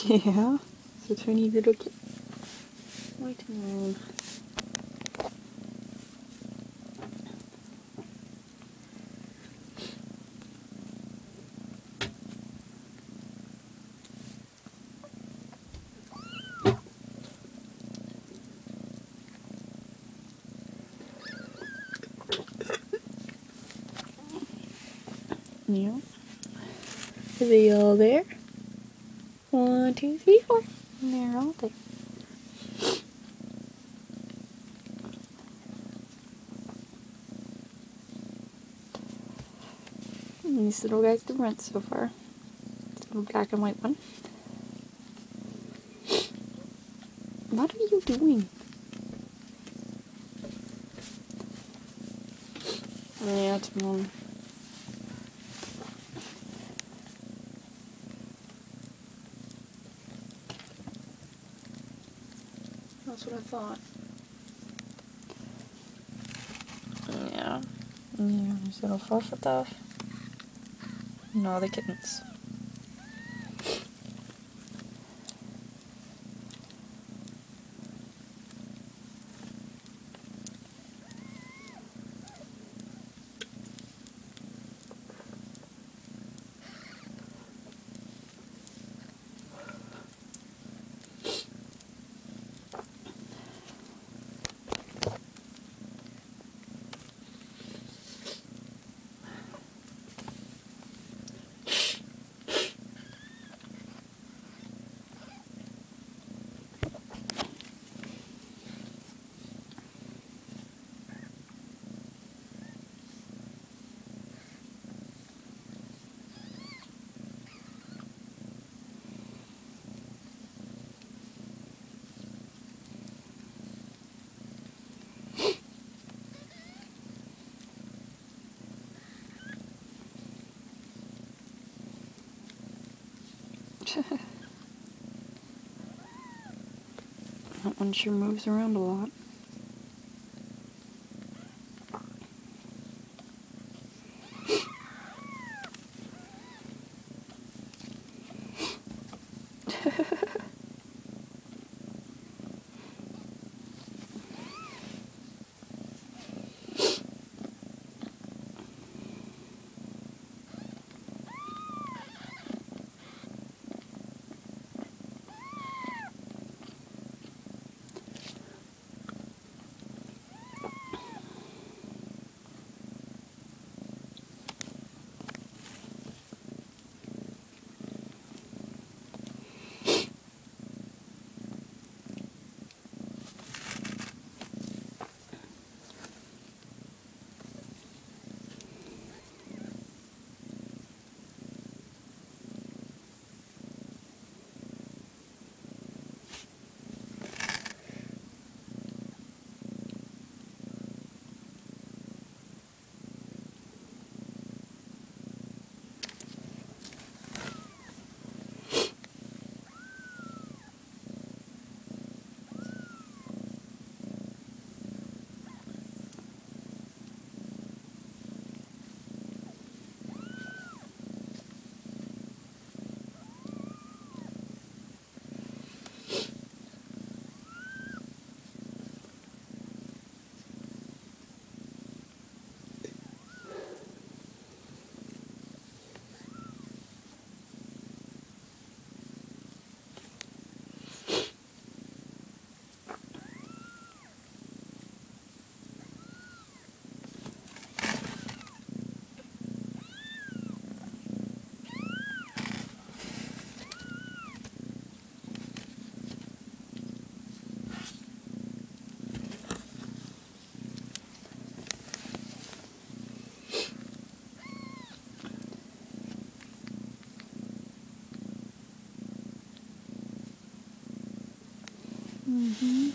Yeah, so tiny little kid. Wait a minute. Yeah. Are they all there? One, two, three, four. And they're all there. And these little guys the front so far. This little black and white one. What are you doing? Yeah, it's one. That's what I thought. Yeah. Mm, yeah, there's little Farfathaf. And all the kittens. [laughs] that one sure moves around a lot. Mm-hmm.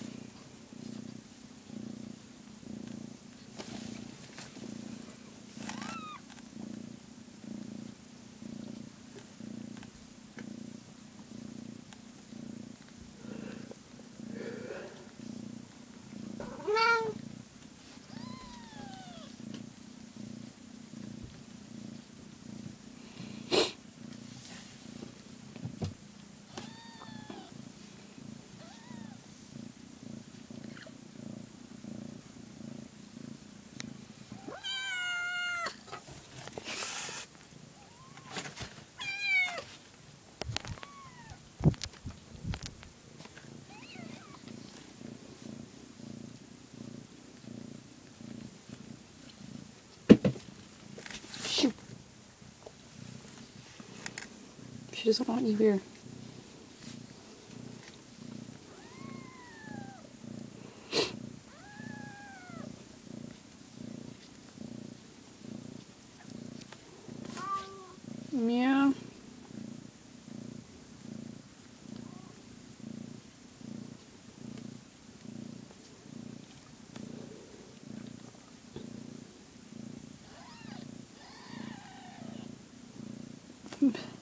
She doesn't want you here. Yeah. [laughs]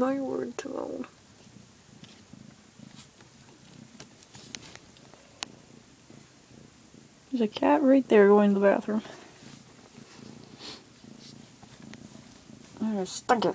My word, Timon. There's a cat right there going to the bathroom. There's Stunker.